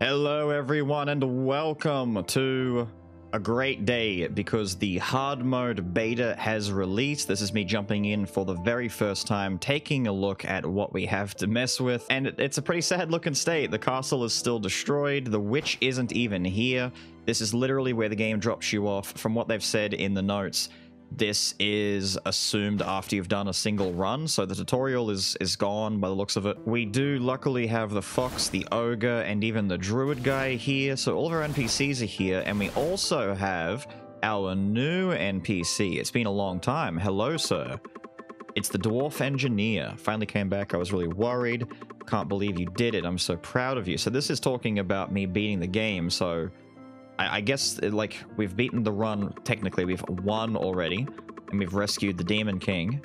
Hello, everyone, and welcome to a great day because the hard mode beta has released. This is me jumping in for the very first time, taking a look at what we have to mess with, and it's a pretty sad looking state. The castle is still destroyed, the witch isn't even here. This is literally where the game drops you off from what they've said in the notes this is assumed after you've done a single run, so the tutorial is is gone by the looks of it. We do luckily have the fox, the ogre, and even the druid guy here, so all of our NPCs are here, and we also have our new NPC. It's been a long time. Hello, sir. It's the dwarf engineer. Finally came back. I was really worried. Can't believe you did it. I'm so proud of you. So this is talking about me beating the game, so I, I guess, like, we've beaten the run, technically, we've won already, and we've rescued the Demon King.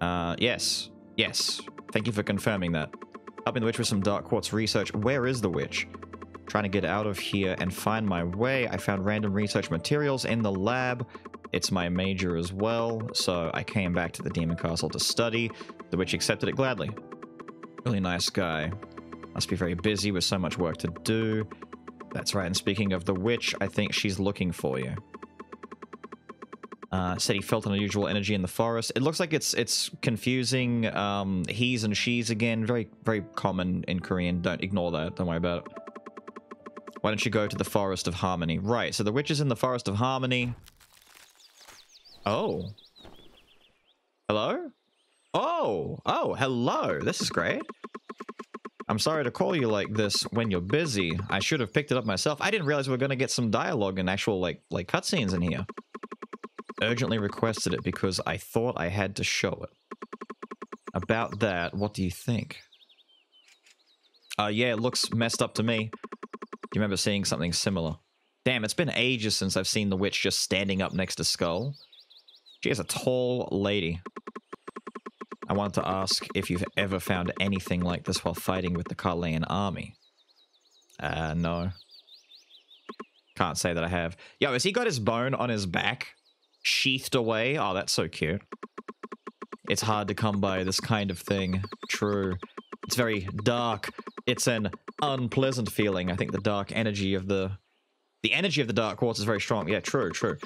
Uh, yes. Yes. Thank you for confirming that. Helping the witch with some dark quartz research. Where is the witch? Trying to get out of here and find my way. I found random research materials in the lab. It's my major as well, so I came back to the Demon Castle to study. The witch accepted it gladly. Really nice guy. Must be very busy with so much work to do. That's right. And speaking of the witch, I think she's looking for you. Uh, said he felt an unusual energy in the forest. It looks like it's it's confusing. Um, he's and she's again. Very very common in Korean. Don't ignore that. Don't worry about it. Why don't you go to the Forest of Harmony? Right. So the witch is in the Forest of Harmony. Oh. Hello? Oh. Oh. Hello. This is great. I'm sorry to call you like this when you're busy. I should have picked it up myself. I didn't realize we were going to get some dialogue and actual like like cutscenes in here. Urgently requested it because I thought I had to show it. About that, what do you think? Uh, yeah, it looks messed up to me. Do you remember seeing something similar? Damn, it's been ages since I've seen the witch just standing up next to Skul. She is a tall lady. I wanted to ask if you've ever found anything like this while fighting with the Carleon army. Uh, no. Can't say that I have. Yo, has he got his bone on his back? Sheathed away? Oh, that's so cute. It's hard to come by this kind of thing. True. It's very dark. It's an unpleasant feeling. I think the dark energy of the... The energy of the dark quartz is very strong. Yeah, true, true.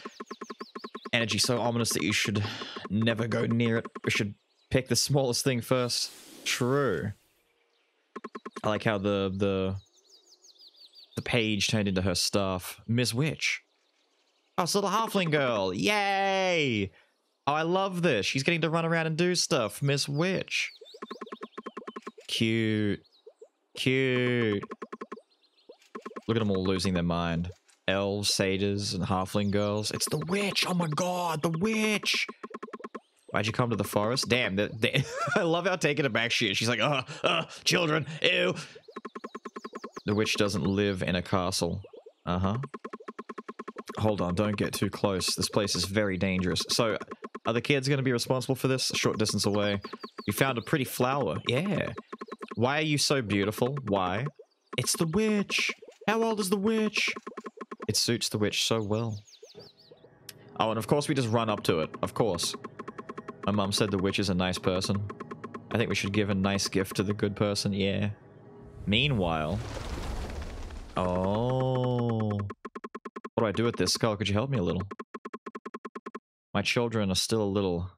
Energy so ominous that you should never go near it. We should pick the smallest thing first. True. I like how the the the page turned into her staff. Miss Witch. Oh, little halfling girl. Yay! Oh, I love this. She's getting to run around and do stuff. Miss Witch. Cute. Cute. Look at them all losing their mind. Elves, satyrs, and halfling girls. It's the witch! Oh my god, the witch! Why'd you come to the forest? Damn, the, the, I love how taken aback she is. She's like, uh, uh, children, ew. The witch doesn't live in a castle. Uh-huh. Hold on, don't get too close. This place is very dangerous. So, are the kids going to be responsible for this? A short distance away. You found a pretty flower. Yeah. Why are you so beautiful? Why? It's the witch. How old is the witch? It suits the witch so well. Oh, and of course we just run up to it. Of course. My mum said the witch is a nice person. I think we should give a nice gift to the good person, yeah. Meanwhile... Oh... What do I do with this skull? Could you help me a little? My children are still a little...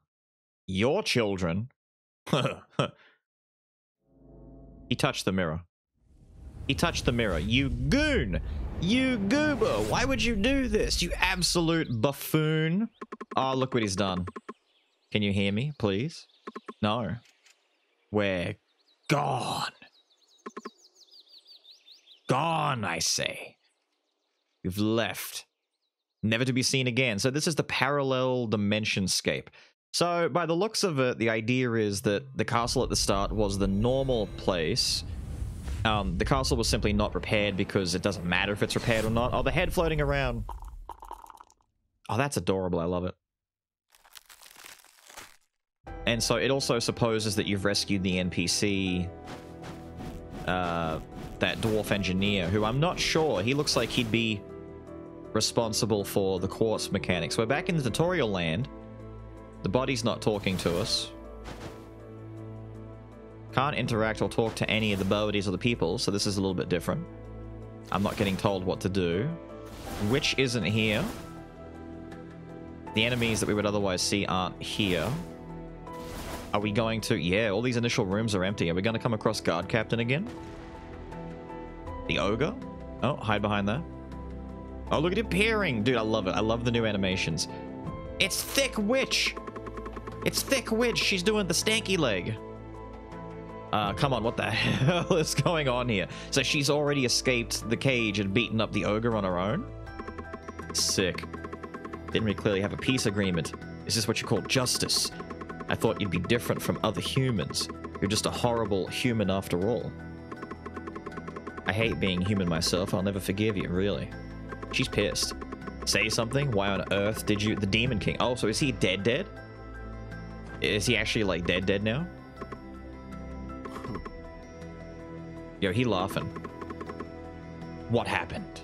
Your children? he touched the mirror. He touched the mirror. You goon! You goober! Why would you do this? You absolute buffoon! Oh, look what he's done. Can you hear me, please? No. We're gone. Gone, I say. You've left. Never to be seen again. So this is the parallel dimension scape. So by the looks of it, the idea is that the castle at the start was the normal place. Um, the castle was simply not repaired because it doesn't matter if it's repaired or not. Oh, the head floating around. Oh, that's adorable. I love it. And so it also supposes that you've rescued the NPC, uh, that dwarf engineer, who I'm not sure. He looks like he'd be responsible for the quartz mechanics. We're back in the tutorial land. The body's not talking to us. Can't interact or talk to any of the bodies or the people, so this is a little bit different. I'm not getting told what to do. Witch isn't here. The enemies that we would otherwise see aren't here. Are we going to... Yeah, all these initial rooms are empty. Are we going to come across Guard Captain again? The Ogre? Oh, hide behind that. Oh, look at it peering! Dude, I love it. I love the new animations. It's Thick Witch! It's Thick Witch! She's doing the stanky leg. Uh, come on, what the hell is going on here? So she's already escaped the cage and beaten up the ogre on her own? Sick. Didn't we clearly have a peace agreement? Is this what you call justice? I thought you'd be different from other humans. You're just a horrible human after all. I hate being human myself. I'll never forgive you, really. She's pissed. Say something? Why on earth did you... The Demon King. Oh, so is he dead dead? Is he actually, like, dead dead now? Yo, he laughing. What happened?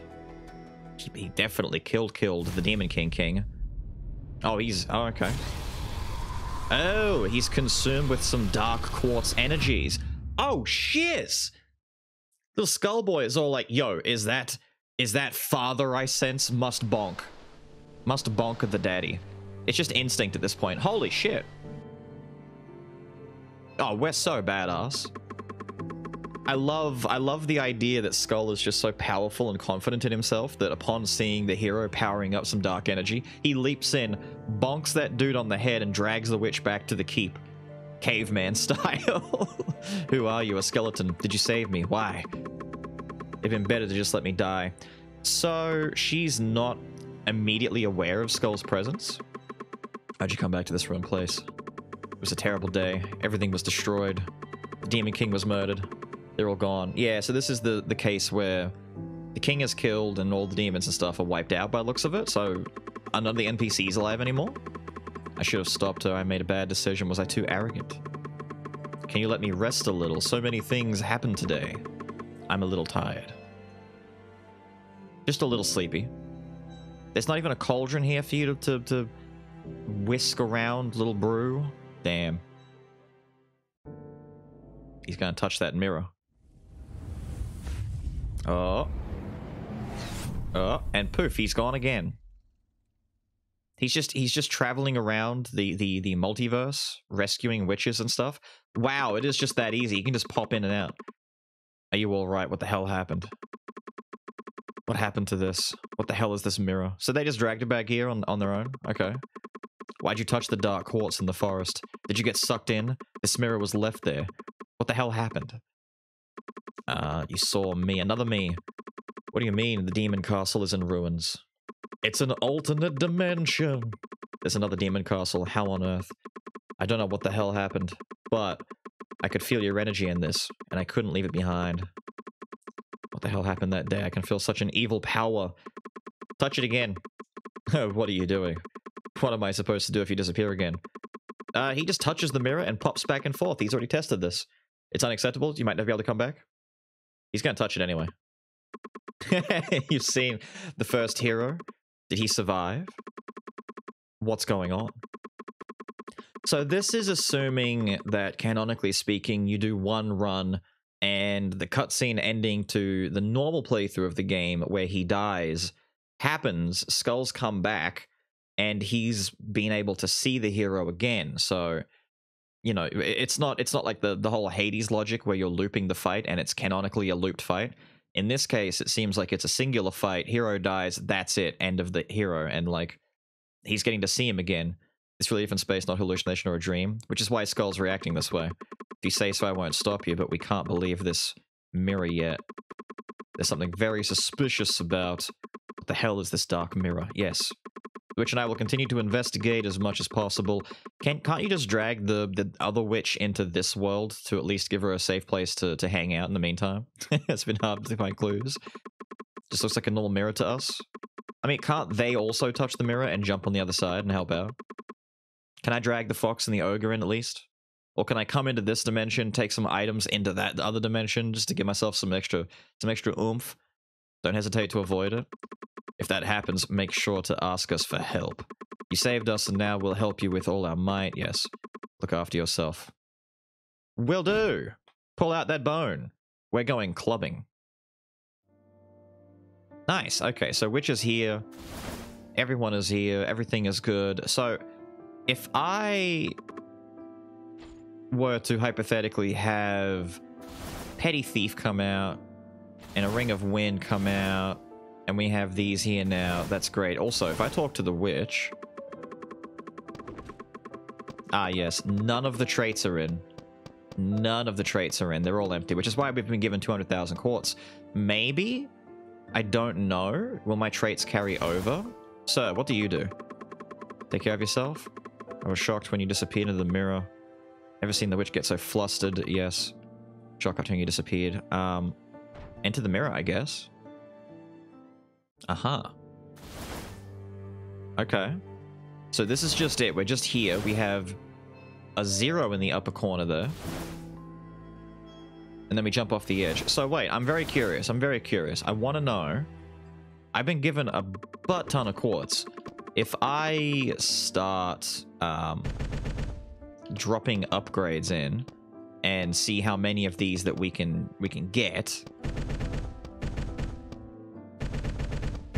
He definitely killed killed the Demon King King. Oh, he's... Oh, okay. Oh, he's consumed with some dark quartz energies. Oh, shiz! Little Skullboy is all like, yo, is that... Is that father I sense must bonk? Must bonk the daddy. It's just instinct at this point. Holy shit. Oh, we're so badass. I love I love the idea that Skul is just so powerful and confident in himself that upon seeing the hero powering up some dark energy, he leaps in, bonks that dude on the head and drags the witch back to the keep. Caveman style. Who are you? A skeleton. Did you save me? Why? It'd been better to just let me die. So she's not immediately aware of Skul's presence. How'd you come back to this wrong place? It was a terrible day. Everything was destroyed. The Demon King was murdered. They're all gone. Yeah, so this is the, the case where the king is killed and all the demons and stuff are wiped out by looks of it, so are none of the NPCs alive anymore? I should have stopped her. I made a bad decision. Was I too arrogant? Can you let me rest a little? So many things happened today. I'm a little tired. Just a little sleepy. There's not even a cauldron here for you to, to, to whisk around, little brew. Damn. He's gonna touch that mirror. Oh. Oh, and poof, he's gone again. He's just he's just traveling around the the the multiverse, rescuing witches and stuff. Wow, it is just that easy. You can just pop in and out. Are you all right? What the hell happened? What happened to this? What the hell is this mirror? So they just dragged it back here on on their own. Okay. Why'd you touch the dark quartz in the forest? Did you get sucked in? This mirror was left there. What the hell happened? Uh, you saw me. Another me. What do you mean the demon castle is in ruins? It's an alternate dimension. There's another demon castle. How on earth? I don't know what the hell happened, but I could feel your energy in this, and I couldn't leave it behind. What the hell happened that day? I can feel such an evil power. Touch it again. what are you doing? What am I supposed to do if you disappear again? Uh, he just touches the mirror and pops back and forth. He's already tested this. It's unacceptable. You might never be able to come back. He's going to touch it anyway. You've seen the first hero. Did he survive? What's going on? So this is assuming that, canonically speaking, you do one run and the cutscene ending to the normal playthrough of the game where he dies happens, skulls come back, and he's been able to see the hero again. So you know, it's not it's not like the the whole Hades logic where you're looping the fight and it's canonically a looped fight. In this case, it seems like it's a singular fight. Hero dies, that's it, end of the hero, and like he's getting to see him again. It's relief in space, not hallucination or a dream, which is why Skul's reacting this way. If you say so, I won't stop you, but we can't believe this mirror yet. There's something very suspicious about what the hell is this dark mirror? Yes, Witch and I will continue to investigate as much as possible. Can't, can't you just drag the, the other witch into this world to at least give her a safe place to, to hang out in the meantime? it's been hard to find clues. Just looks like a normal mirror to us. I mean, can't they also touch the mirror and jump on the other side and help out? Can I drag the fox and the ogre in at least? Or can I come into this dimension, take some items into that other dimension just to give myself some extra some extra oomph? Don't hesitate to avoid it. If that happens, make sure to ask us for help. You saved us and now we'll help you with all our might, yes. Look after yourself. Will do! Pull out that bone. We're going clubbing. Nice. Okay, so Witch is here. Everyone is here. Everything is good. So, if I were to hypothetically have Petty Thief come out and a Ring of Wind come out, and we have these here now, that's great. Also, if I talk to the Witch... Ah, yes. None of the traits are in. None of the traits are in. They're all empty, which is why we've been given 200,000 quartz. Maybe? I don't know. Will my traits carry over? Sir, what do you do? Take care of yourself? I was shocked when you disappeared into the mirror. Ever seen the witch get so flustered? Yes. Shock after you disappeared. Um, enter the mirror, I guess. Aha. Okay. So this is just it. We're just here. We have a zero in the upper corner there. And then we jump off the edge. So wait, I'm very curious. I'm very curious. I want to know. I've been given a butt ton of quartz. If I start um, dropping upgrades in and see how many of these that we can we can get,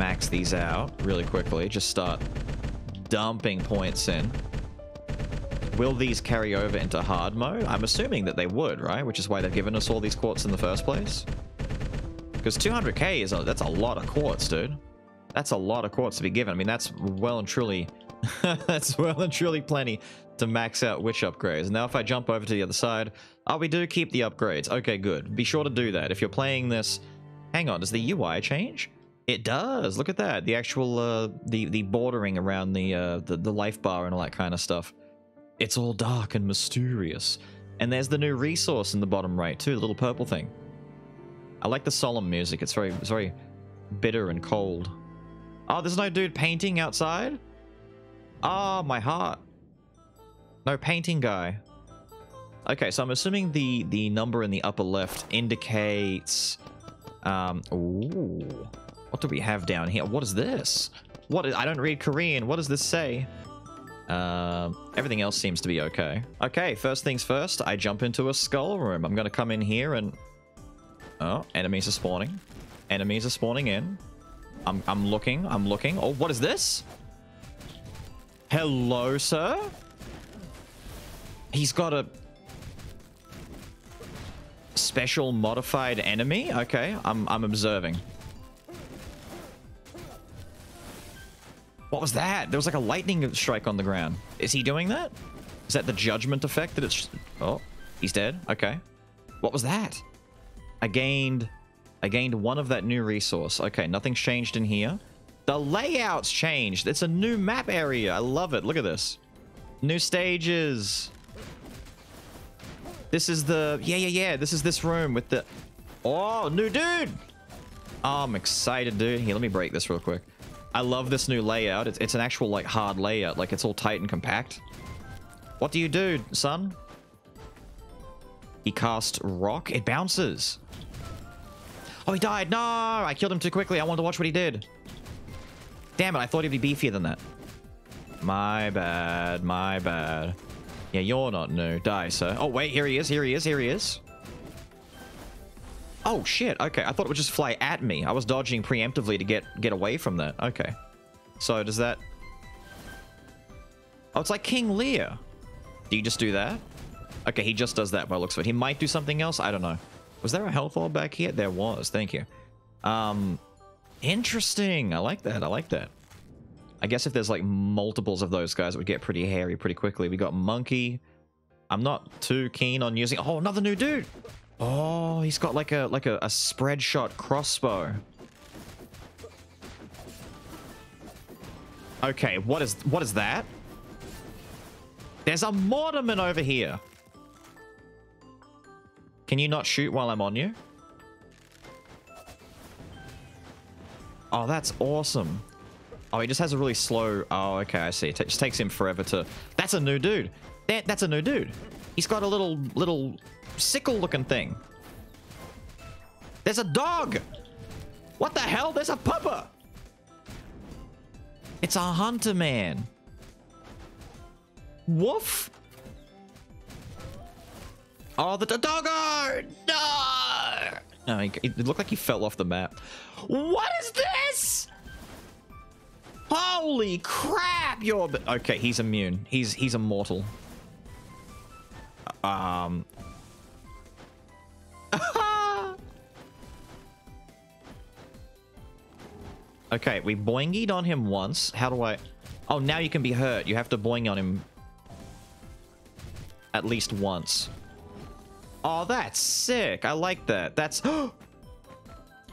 max these out really quickly. Just start dumping points in. Will these carry over into hard mode? I'm assuming that they would, right? Which is why they've given us all these quartz in the first place. Because 200k is a, that's a lot of quartz, dude. That's a lot of quartz to be given. I mean, that's well and truly, that's well and truly plenty to max out witch upgrades. Now, if I jump over to the other side, oh, we do keep the upgrades. Okay, good. Be sure to do that. If you're playing this, hang on, does the UI change? It does. Look at that. The actual, uh, the the bordering around the, uh, the the life bar and all that kind of stuff. It's all dark and mysterious. And there's the new resource in the bottom right too, the little purple thing. I like the solemn music. It's very, it's very bitter and cold. Oh, there's no dude painting outside? Ah, oh, my heart. No painting guy. Okay, so I'm assuming the the number in the upper left indicates. Um, ooh, what do we have down here? What is this? What? Is, I don't read Korean. What does this say? Um, everything else seems to be okay. Okay, first things first. I jump into a skull room. I'm gonna come in here and. Oh, enemies are spawning. Enemies are spawning in. I'm I'm looking. I'm looking. Oh, what is this? Hello, sir. He's got a special modified enemy. Okay, I'm I'm observing. What was that? There was like a lightning strike on the ground. Is he doing that? Is that the judgment effect that it's... Oh, he's dead. Okay. What was that? I gained... I gained one of that new resource. Okay, nothing's changed in here. The layout's changed. It's a new map area. I love it. Look at this. New stages. This is the... Yeah, yeah, yeah. This is this room with the... Oh, new dude! Oh, I'm excited, dude. Here, let me break this real quick. I love this new layout. It's, it's an actual, like, hard layout. Like, it's all tight and compact. What do you do, son? He cast rock. It bounces. Oh, he died. No! I killed him too quickly. I wanted to watch what he did. Damn it. I thought he'd be beefier than that. My bad. My bad. Yeah, you're not new. Die, sir. Oh, wait. Here he is. Here he is. Here he is. Oh, shit. Okay, I thought it would just fly at me. I was dodging preemptively to get, get away from that. Okay. So, does that... Oh, it's like King Lear. Do you just do that? Okay, he just does that by looks of it. He might do something else. I don't know. Was there a health orb back here? There was. Thank you. Um, interesting. I like that. I like that. I guess if there's like multiples of those guys, it would get pretty hairy pretty quickly. We got Monkey. I'm not too keen on using... Oh, another new dude. Oh, he's got like a like a, a spread shot crossbow. Okay, what is what is that? There's a Mortimer over here. Can you not shoot while I'm on you? Oh, that's awesome. Oh, he just has a really slow... Oh, okay, I see. It just takes him forever to... That's a new dude. That, that's a new dude. He's got a little, little sickle looking thing. There's a dog. What the hell? There's a pupper. It's a hunter man. Woof. Oh, the, the doggo! No! No, he, it looked like he fell off the map. What is this? Holy crap! You're okay. He's immune. He's he's immortal. Um. okay, we boingied on him once. How do I? Oh, now you can be hurt. You have to boing on him at least once. Oh, that's sick. I like that. That's...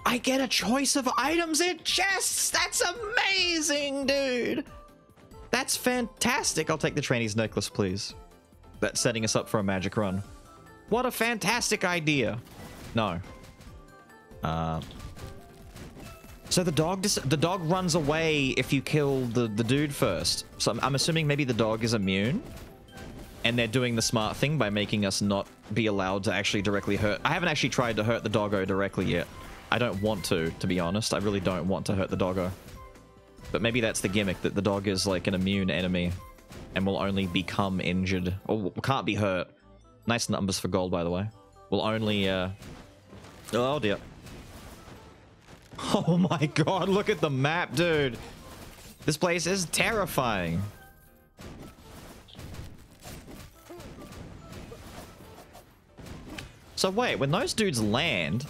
I get a choice of items in chests! That's amazing, dude! That's fantastic. I'll take the trainee's necklace, please. That's setting us up for a magic run. What a fantastic idea. No. Uh, so the dog the dog runs away if you kill the, the dude first. So I'm, I'm assuming maybe the dog is immune? and they're doing the smart thing by making us not be allowed to actually directly hurt. I haven't actually tried to hurt the doggo directly yet. I don't want to, to be honest. I really don't want to hurt the doggo. But maybe that's the gimmick, that the dog is like an immune enemy and will only become injured, or can't be hurt. Nice numbers for gold, by the way. Will only, uh... Oh, dear. Oh my god, look at the map, dude! This place is terrifying. So wait, when those dudes land,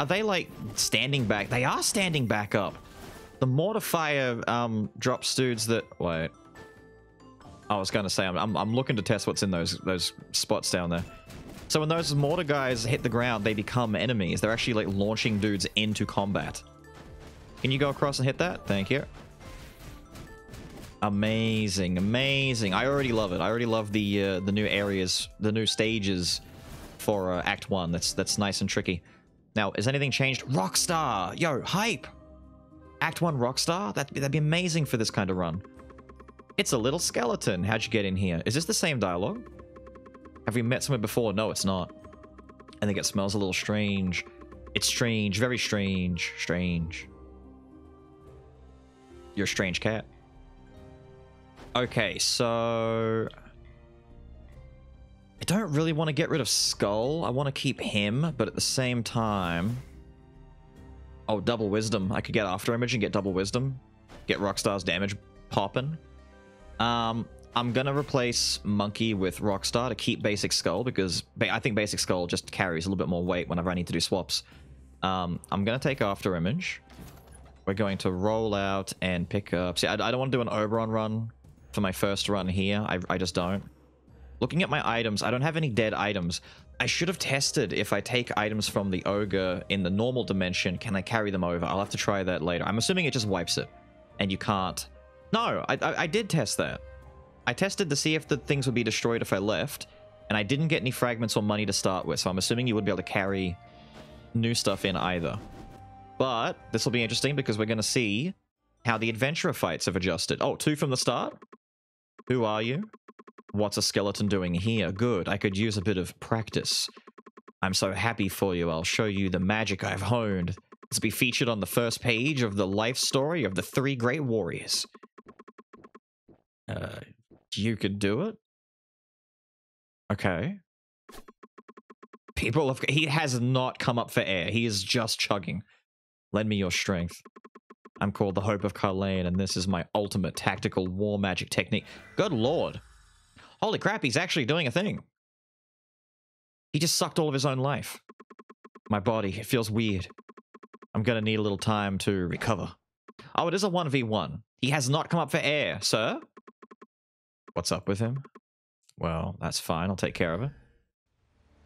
are they like standing back? They are standing back up. The mortifier um, drops dudes that... Wait. I was going to say, I'm, I'm, I'm looking to test what's in those those spots down there. So when those mortar guys hit the ground, they become enemies. They're actually like launching dudes into combat. Can you go across and hit that? Thank you. Amazing, amazing. I already love it. I already love the uh, the new areas, the new stages for uh, Act 1. That's that's nice and tricky. Now, has anything changed? Rockstar! Yo, hype! Act 1 Rockstar? That'd be, that'd be amazing for this kind of run. It's a little skeleton. How'd you get in here? Is this the same dialogue? Have we met somewhere before? No, it's not. I think it smells a little strange. It's strange. Very strange. Strange. You're a strange cat. Okay, so... I don't really want to get rid of Skull. I want to keep him, but at the same time... Oh, double wisdom. I could get after image and get double wisdom. Get Rockstar's damage popping. Um, I'm gonna replace Monkey with Rockstar to keep Basic Skull because I think Basic Skull just carries a little bit more weight whenever I need to do swaps. Um, I'm gonna take After Image. We're going to roll out and pick up... See, I, I don't want to do an Oberon run for my first run here. I, I just don't. Looking at my items, I don't have any dead items. I should have tested if I take items from the ogre in the normal dimension, can I carry them over? I'll have to try that later. I'm assuming it just wipes it, and you can't. No, I, I, I did test that. I tested to see if the things would be destroyed if I left, and I didn't get any fragments or money to start with, so I'm assuming you wouldn't be able to carry new stuff in either. But this will be interesting because we're going to see how the adventurer fights have adjusted. Oh, two from the start? Who are you? What's a skeleton doing here? Good, I could use a bit of practice. I'm so happy for you, I'll show you the magic I've honed. Will be featured on the first page of the life story of the three great warriors. Uh, you could do it? Okay. People have- he has not come up for air. He is just chugging. Lend me your strength. I'm called the Hope of Carleon, and this is my ultimate tactical war magic technique. Good lord. Holy crap, he's actually doing a thing. He just sucked all of his own life. My body, it feels weird. I'm gonna need a little time to recover. Oh, it is a 1v1. He has not come up for air, sir. What's up with him? Well, that's fine. I'll take care of it.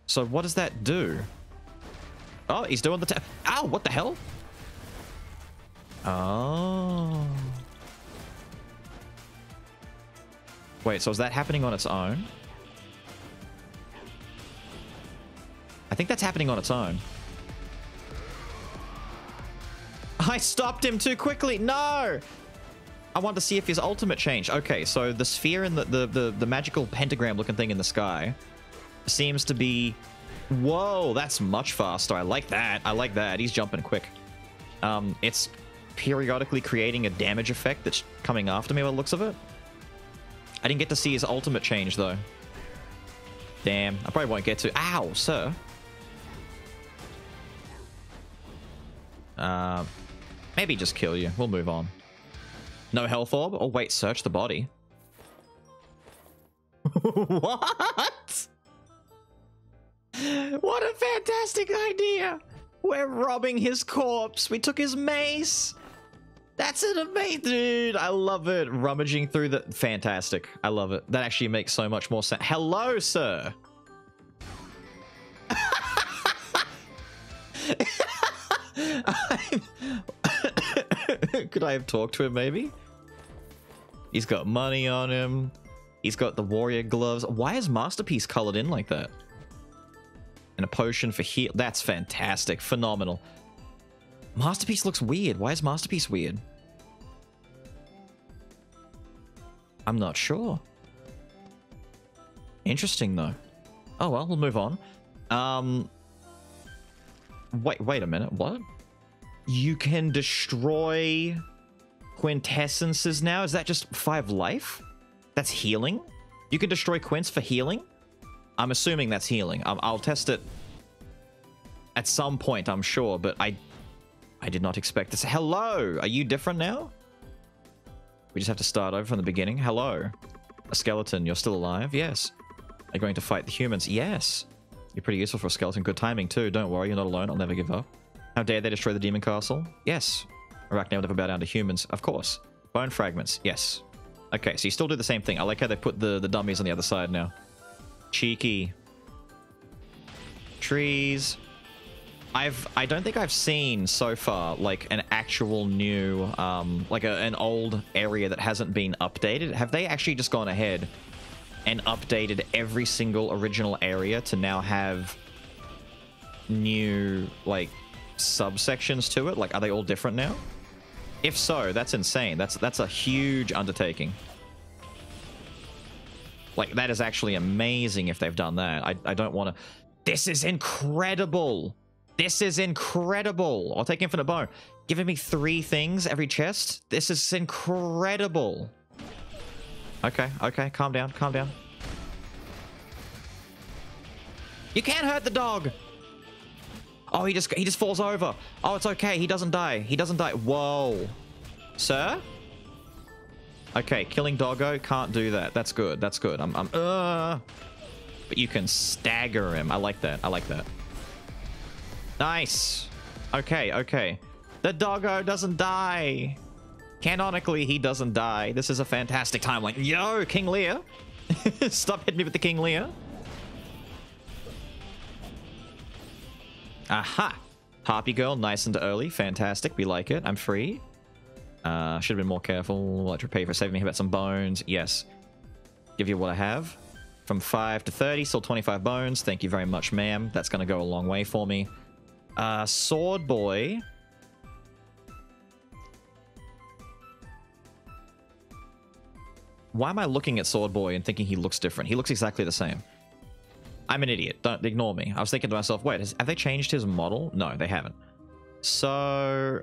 So what does that do? Oh, he's doing the... Ow, what the hell? Oh. Wait, so is that happening on its own? I think that's happening on its own. I stopped him too quickly. No! I want to see if his ultimate changed. Okay, so the sphere and the, the, the, the magical pentagram looking thing in the sky seems to be... Whoa, that's much faster. I like that. I like that. He's jumping quick. Um, it's periodically creating a damage effect that's coming after me by the looks of it. I didn't get to see his ultimate change, though. Damn, I probably won't get to... Ow, sir. Uh, maybe just kill you. We'll move on. No health orb? Oh, wait, search the body. what? What a fantastic idea! We're robbing his corpse. We took his mace. That's an amazing, dude. I love it. Rummaging through the fantastic. I love it. That actually makes so much more sense. Hello, sir. Could I have talked to him maybe? He's got money on him. He's got the warrior gloves. Why is Masterpiece colored in like that? And a potion for heal. That's fantastic. Phenomenal. Masterpiece looks weird. Why is Masterpiece weird? I'm not sure. Interesting, though. Oh, well, we'll move on. Um, wait, wait a minute. What? You can destroy quintessences now? Is that just five life? That's healing? You can destroy quints for healing? I'm assuming that's healing. I'll, I'll test it at some point, I'm sure, but I I did not expect this. Hello! Are you different now? We just have to start over from the beginning. Hello. A skeleton, you're still alive? Yes. Are you going to fight the humans? Yes. You're pretty useful for a skeleton. Good timing, too. Don't worry, you're not alone. I'll never give up. How dare they destroy the demon castle? Yes. Arachne will never bow down to humans. Of course. Bone fragments. Yes. Okay, so you still do the same thing. I like how they put the, the dummies on the other side now. Cheeky. Trees. I've I don't think I've seen so far like an actual new um like a, an old area that hasn't been updated. Have they actually just gone ahead and updated every single original area to now have new like subsections to it? Like are they all different now? If so, that's insane. That's that's a huge undertaking. Like that is actually amazing if they've done that. I I don't want to This is incredible. This is incredible. I'll take Infinite Bow. Giving me three things every chest? This is incredible. Okay, okay, calm down, calm down. You can't hurt the dog. Oh, he just he just falls over. Oh, it's okay. He doesn't die. He doesn't die. Whoa. Sir? Okay, killing doggo can't do that. That's good. That's good. I'm I'm uh but you can stagger him. I like that. I like that. Nice. Okay, okay. The doggo doesn't die. Canonically, he doesn't die. This is a fantastic timeline. Yo, King Lear. Stop hitting me with the King Lear. Aha. Harpy Girl, nice and early. Fantastic. We like it. I'm free. Uh, should have been more careful. Electric pay for saving me about some bones. Yes. Give you what I have. From 5 to 30, still 25 bones. Thank you very much, ma'am. That's going to go a long way for me. Uh, Sword Boy. Why am I looking at Sword Boy and thinking he looks different? He looks exactly the same. I'm an idiot. Don't ignore me. I was thinking to myself, wait, has, have they changed his model? No, they haven't. So...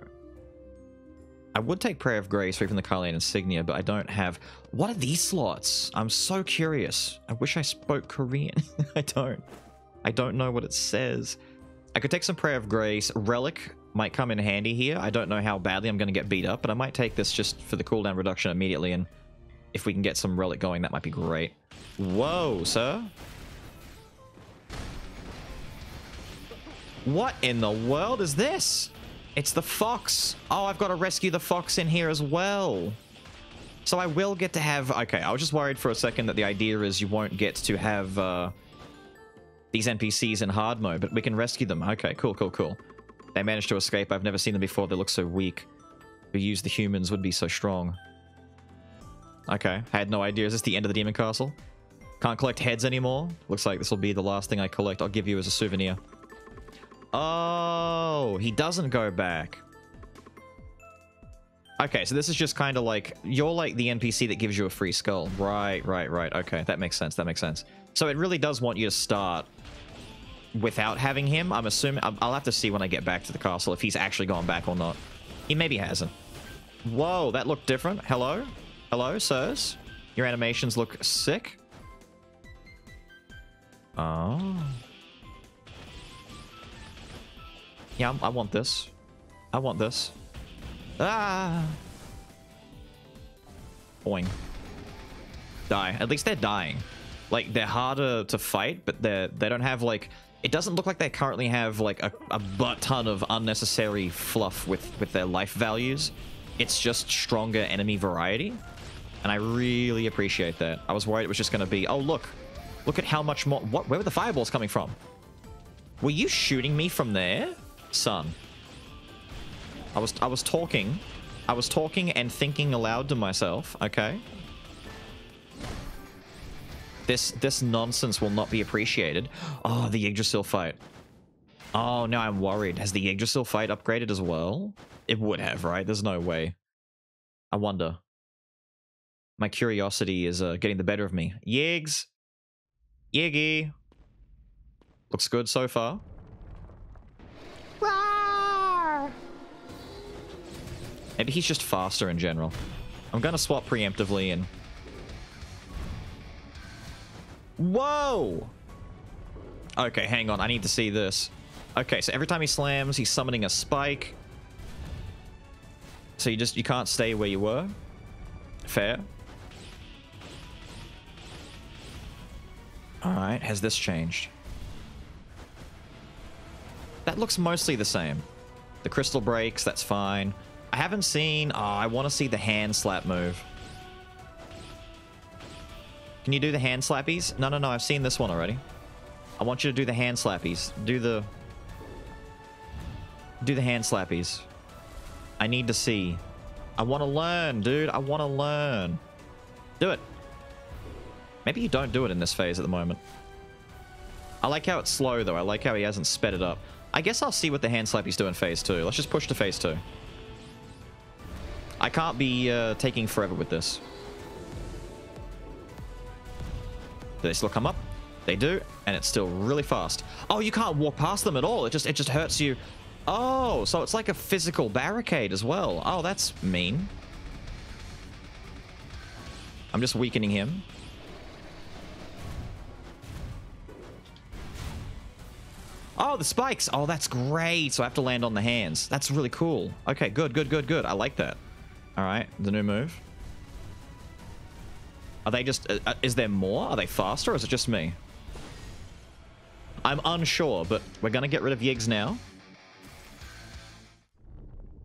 I would take Prayer of Grace from the Carleon Insignia, but I don't have... What are these slots? I'm so curious. I wish I spoke Korean. I don't. I don't know what it says. I could take some Prayer of Grace. Relic might come in handy here. I don't know how badly I'm going to get beat up, but I might take this just for the cooldown reduction immediately, and if we can get some Relic going, that might be great. Whoa, sir. What in the world is this? It's the fox. Oh, I've got to rescue the fox in here as well. So I will get to have... Okay, I was just worried for a second that the idea is you won't get to have... Uh, these NPCs in hard mode, but we can rescue them. Okay, cool, cool, cool. They managed to escape. I've never seen them before. They look so weak. Who use the humans would be so strong. Okay, I had no idea. Is this the end of the demon castle? Can't collect heads anymore. Looks like this will be the last thing I collect. I'll give you as a souvenir. Oh, he doesn't go back. Okay, so this is just kind of like, you're like the NPC that gives you a free skull. Right, right, right. Okay, that makes sense. That makes sense. So it really does want you to start without having him. I'm assuming I'll have to see when I get back to the castle if he's actually gone back or not. He maybe hasn't. Whoa, that looked different. Hello? Hello, sirs? Your animations look sick. Oh. Yeah, I want this. I want this. Ah! Boing. Die. At least they're dying. Like, they're harder to fight, but they're, they don't have, like... It doesn't look like they currently have, like, a, a butt ton of unnecessary fluff with, with their life values. It's just stronger enemy variety. And I really appreciate that. I was worried it was just going to be, oh, look. Look at how much more... What? Where were the fireballs coming from? Were you shooting me from there? Son. I was, I was talking. I was talking and thinking aloud to myself, okay? This, this nonsense will not be appreciated. Oh, the Yggdrasil fight. Oh, now I'm worried. Has the Yggdrasil fight upgraded as well? It would have, right? There's no way. I wonder. My curiosity is uh, getting the better of me. Yiggs! Yiggy! Looks good so far. Maybe he's just faster in general. I'm gonna swap preemptively and... Whoa! Okay, hang on. I need to see this. Okay, so every time he slams, he's summoning a spike. So you just, you can't stay where you were. Fair. Alright, has this changed? That looks mostly the same. The crystal breaks, that's fine. I haven't seen... Oh, I want to see the hand slap move. Can you do the hand slappies? No, no, no. I've seen this one already. I want you to do the hand slappies. Do the... Do the hand slappies. I need to see. I want to learn, dude. I want to learn. Do it. Maybe you don't do it in this phase at the moment. I like how it's slow, though. I like how he hasn't sped it up. I guess I'll see what the hand slappies do in phase 2. Let's just push to phase 2. I can't be uh, taking forever with this. Do they still come up? They do, and it's still really fast. Oh, you can't walk past them at all. It just it just hurts you. Oh, so it's like a physical barricade as well. Oh, that's mean. I'm just weakening him. Oh, the spikes. Oh, that's great. So I have to land on the hands. That's really cool. Okay, good, good, good, good. I like that. All right, the new move. Are they just... Uh, uh, is there more? Are they faster or is it just me? I'm unsure, but we're going to get rid of Yiggs now.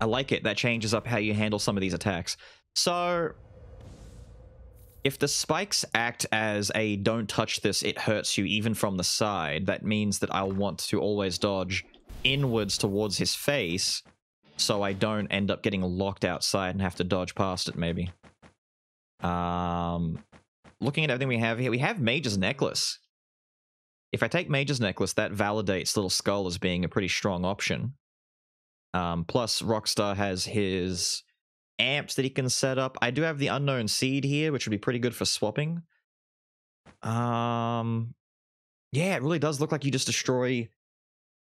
I like it. That changes up how you handle some of these attacks. So, if the spikes act as a don't touch this, it hurts you even from the side, that means that I'll want to always dodge inwards towards his face so I don't end up getting locked outside and have to dodge past it, maybe. Um, looking at everything we have here, we have Mage's Necklace. If I take Mage's Necklace, that validates Little Skull as being a pretty strong option. Um, plus, Rockstar has his amps that he can set up. I do have the Unknown Seed here, which would be pretty good for swapping. Um, yeah, it really does look like you just destroy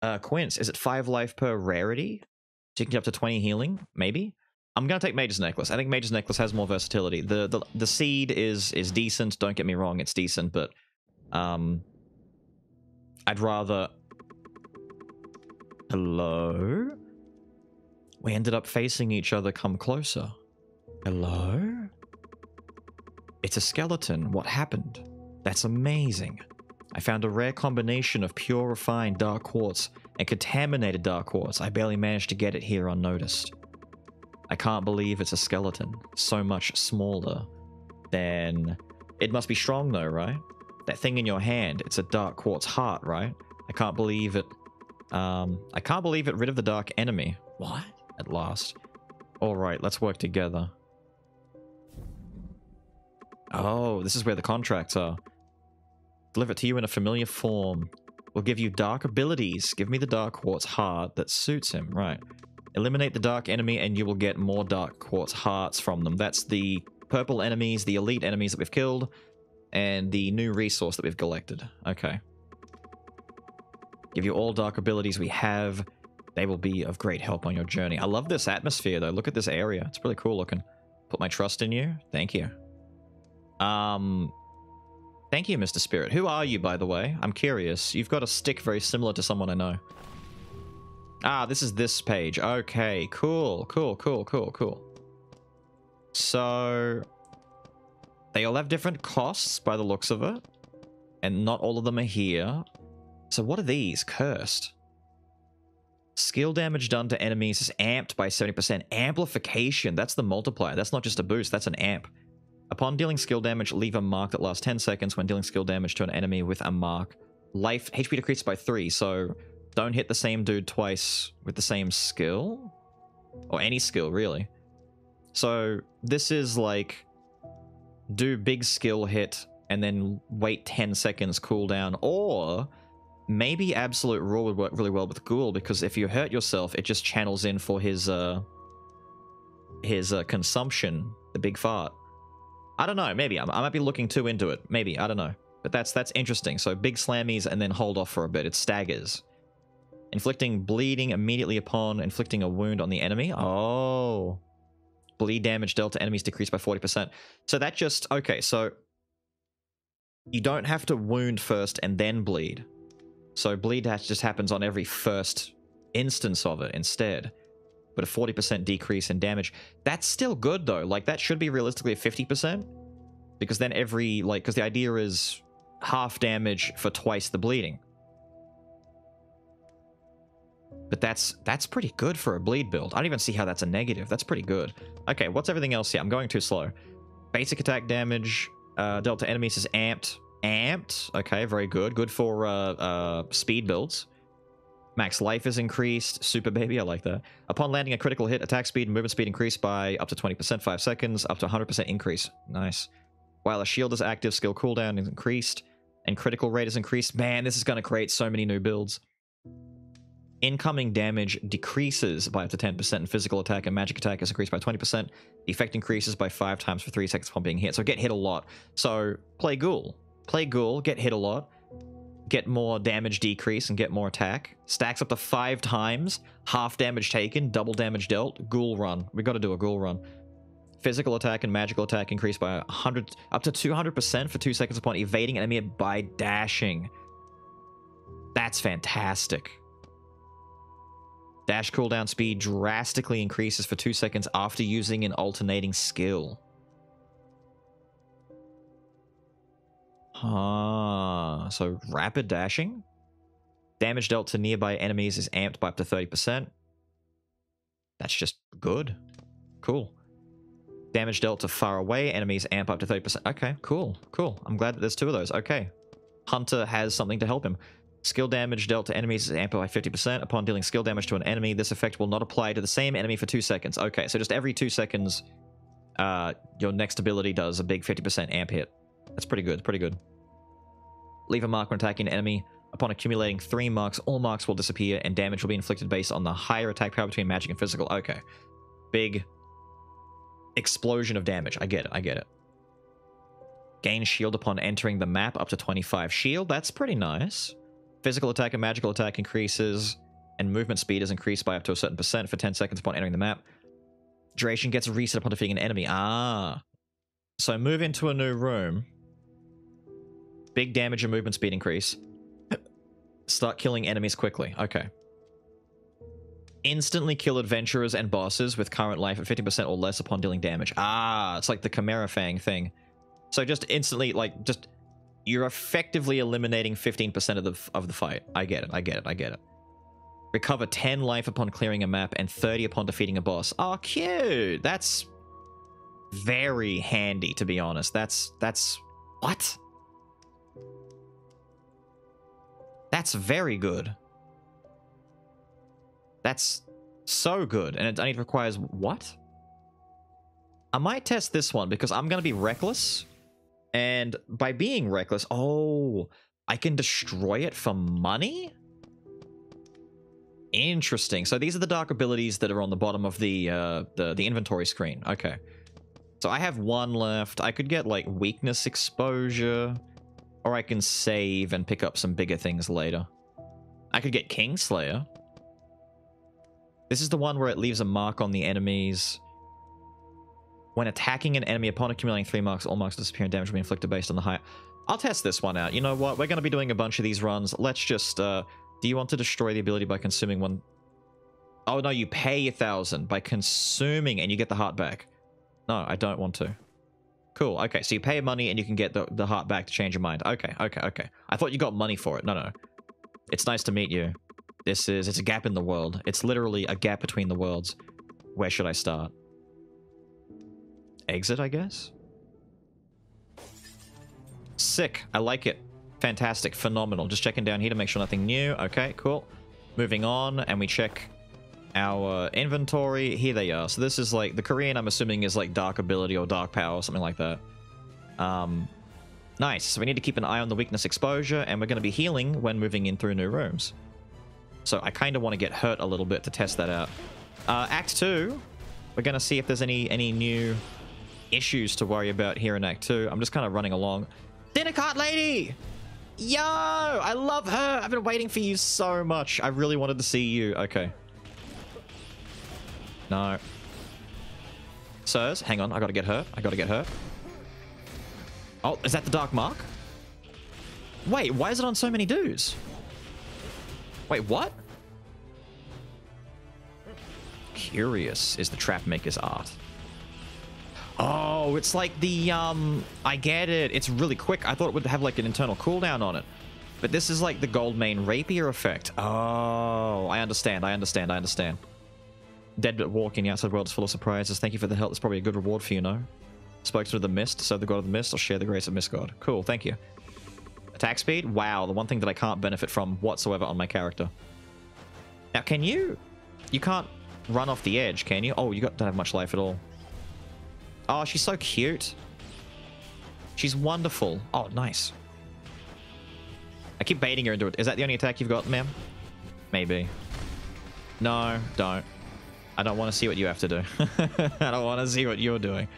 uh, Quints. Is it 5 life per rarity? taking up to 20 healing, maybe. I'm gonna take Mage's Necklace. I think Mage's Necklace has more versatility. The the the seed is is decent. Don't get me wrong, it's decent, but um, I'd rather. Hello. We ended up facing each other. Come closer. Hello. It's a skeleton. What happened? That's amazing. I found a rare combination of pure refined dark quartz and contaminated dark quartz. I barely managed to get it here unnoticed. I can't believe it's a skeleton, so much smaller than... It must be strong though, right? That thing in your hand, it's a dark quartz heart, right? I can't believe it... Um, I can't believe it rid of the dark enemy. What? At last. Alright, let's work together. Oh, this is where the contracts are. Deliver it to you in a familiar form will give you dark abilities. Give me the dark quartz heart that suits him. Right. Eliminate the dark enemy and you will get more dark quartz hearts from them. That's the purple enemies, the elite enemies that we've killed, and the new resource that we've collected. Okay. Give you all dark abilities we have. They will be of great help on your journey. I love this atmosphere, though. Look at this area. It's really cool looking. Put my trust in you. Thank you. Um, Thank you, Mr. Spirit. Who are you, by the way? I'm curious. You've got a stick very similar to someone I know. Ah, this is this page. Okay, cool, cool, cool, cool, cool. So, they all have different costs by the looks of it. And not all of them are here. So what are these? Cursed. Skill damage done to enemies is amped by 70%. Amplification, that's the multiplier. That's not just a boost, that's an amp. Upon dealing skill damage, leave a mark that lasts 10 seconds when dealing skill damage to an enemy with a mark. Life, HP decreases by 3, so don't hit the same dude twice with the same skill. Or any skill, really. So this is like do big skill hit and then wait 10 seconds cooldown, or maybe Absolute Rule would work really well with Ghoul, because if you hurt yourself, it just channels in for his, uh, his uh, consumption, the big fart. I don't know, maybe. I, I might be looking too into it. Maybe, I don't know. But that's that's interesting. So big slammies and then hold off for a bit. It staggers. Inflicting bleeding immediately upon inflicting a wound on the enemy. Oh. oh. Bleed damage dealt to enemies decreased by 40%. So that just... Okay, so... You don't have to wound first and then bleed. So bleed just happens on every first instance of it instead. But a 40% decrease in damage. That's still good, though. Like, that should be realistically a 50%. Because then every... Like, because the idea is half damage for twice the bleeding. But that's that's pretty good for a bleed build. I don't even see how that's a negative. That's pretty good. Okay, what's everything else here? I'm going too slow. Basic attack damage uh, dealt to enemies is amped. Amped. Okay, very good. Good for uh, uh, speed builds. Max life is increased. Super baby, I like that. Upon landing a critical hit, attack speed and movement speed increase by up to 20%, 5 seconds, up to 100% increase. Nice. While a shield is active, skill cooldown is increased, and critical rate is increased. Man, this is going to create so many new builds. Incoming damage decreases by up to 10%, and physical attack and magic attack is increased by 20%. The effect increases by 5 times for 3 seconds upon being hit. So get hit a lot. So play Ghoul. Play Ghoul, get hit a lot. Get more damage decrease and get more attack. Stacks up to 5 times. Half damage taken, double damage dealt. Ghoul run. we got to do a Ghoul run. Physical attack and magical attack increase by 100 up to 200% for 2 seconds upon evading enemy by dashing. That's fantastic. Dash cooldown speed drastically increases for 2 seconds after using an alternating skill. Ah, so rapid dashing. Damage dealt to nearby enemies is amped by up to 30%. That's just good. Cool. Damage dealt to far away enemies amp up to 30%. Okay, cool, cool. I'm glad that there's two of those. Okay. Hunter has something to help him. Skill damage dealt to enemies is amplified by 50%. Upon dealing skill damage to an enemy, this effect will not apply to the same enemy for two seconds. Okay, so just every two seconds, uh, your next ability does a big 50% amp hit. That's pretty good, pretty good. Leave a mark when attacking an enemy. Upon accumulating three marks, all marks will disappear, and damage will be inflicted based on the higher attack power between magic and physical. Okay. Big explosion of damage. I get it, I get it. Gain shield upon entering the map, up to 25 shield. That's pretty nice. Physical attack and magical attack increases, and movement speed is increased by up to a certain percent for 10 seconds upon entering the map. Duration gets reset upon defeating an enemy. Ah. So move into a new room. Big damage and movement speed increase. Start killing enemies quickly. Okay. Instantly kill adventurers and bosses with current life at 50% or less upon dealing damage. Ah, it's like the Chimera Fang thing. So just instantly, like, just you're effectively eliminating 15% of the of the fight. I get it. I get it. I get it. Recover 10 life upon clearing a map and 30 upon defeating a boss. Oh, cute. That's very handy, to be honest. That's that's what? That's very good. That's so good. And it only requires what? I might test this one because I'm going to be reckless and by being reckless, oh, I can destroy it for money? Interesting. So these are the dark abilities that are on the bottom of the, uh, the, the inventory screen. Okay. So I have one left. I could get, like, weakness exposure. Or I can save and pick up some bigger things later. I could get Kingslayer. This is the one where it leaves a mark on the enemies. When attacking an enemy upon accumulating three marks, all marks disappear and damage will be inflicted based on the height. I'll test this one out. You know what? We're going to be doing a bunch of these runs. Let's just... Uh, do you want to destroy the ability by consuming one Oh no, you pay a thousand by consuming and you get the heart back. No, I don't want to. Cool. Okay, so you pay money and you can get the, the heart back to change your mind. Okay, okay, okay. I thought you got money for it. No, no. It's nice to meet you. This is, it's a gap in the world. It's literally a gap between the worlds. Where should I start? Exit, I guess? Sick. I like it. Fantastic. Phenomenal. Just checking down here to make sure nothing new. Okay, cool. Moving on, and we check our inventory. Here they are. So this is like, the Korean I'm assuming is like dark ability or dark power or something like that. Um, nice. So we need to keep an eye on the weakness exposure, and we're going to be healing when moving in through new rooms. So I kind of want to get hurt a little bit to test that out. Uh, Act 2, we're going to see if there's any, any new issues to worry about here in Act 2. I'm just kind of running along. Dinner cart lady! Yo! I love her! I've been waiting for you so much. I really wanted to see you. Okay. No. Sirs, hang on. I gotta get her. I gotta get her. Oh, is that the Dark Mark? Wait, why is it on so many dudes? Wait, what? Curious is the trap maker's art. Oh, it's like the, um, I get it. It's really quick. I thought it would have like an internal cooldown on it. But this is like the Goldmane Rapier effect. Oh, I understand. I understand. I understand. Dead but walking the outside world is full of surprises. Thank you for the help. It's probably a good reward for you, no? Spoke to the mist, so the god of the mist. I'll share the grace of mist god. Cool, thank you. Attack speed? Wow, the one thing that I can't benefit from whatsoever on my character. Now, can you... You can't run off the edge, can you? Oh, you got, don't have much life at all. Oh, she's so cute. She's wonderful. Oh, nice. I keep baiting her into it. Is that the only attack you've got, ma'am? Maybe. No, don't. I don't want to see what you have to do. I don't want to see what you're doing.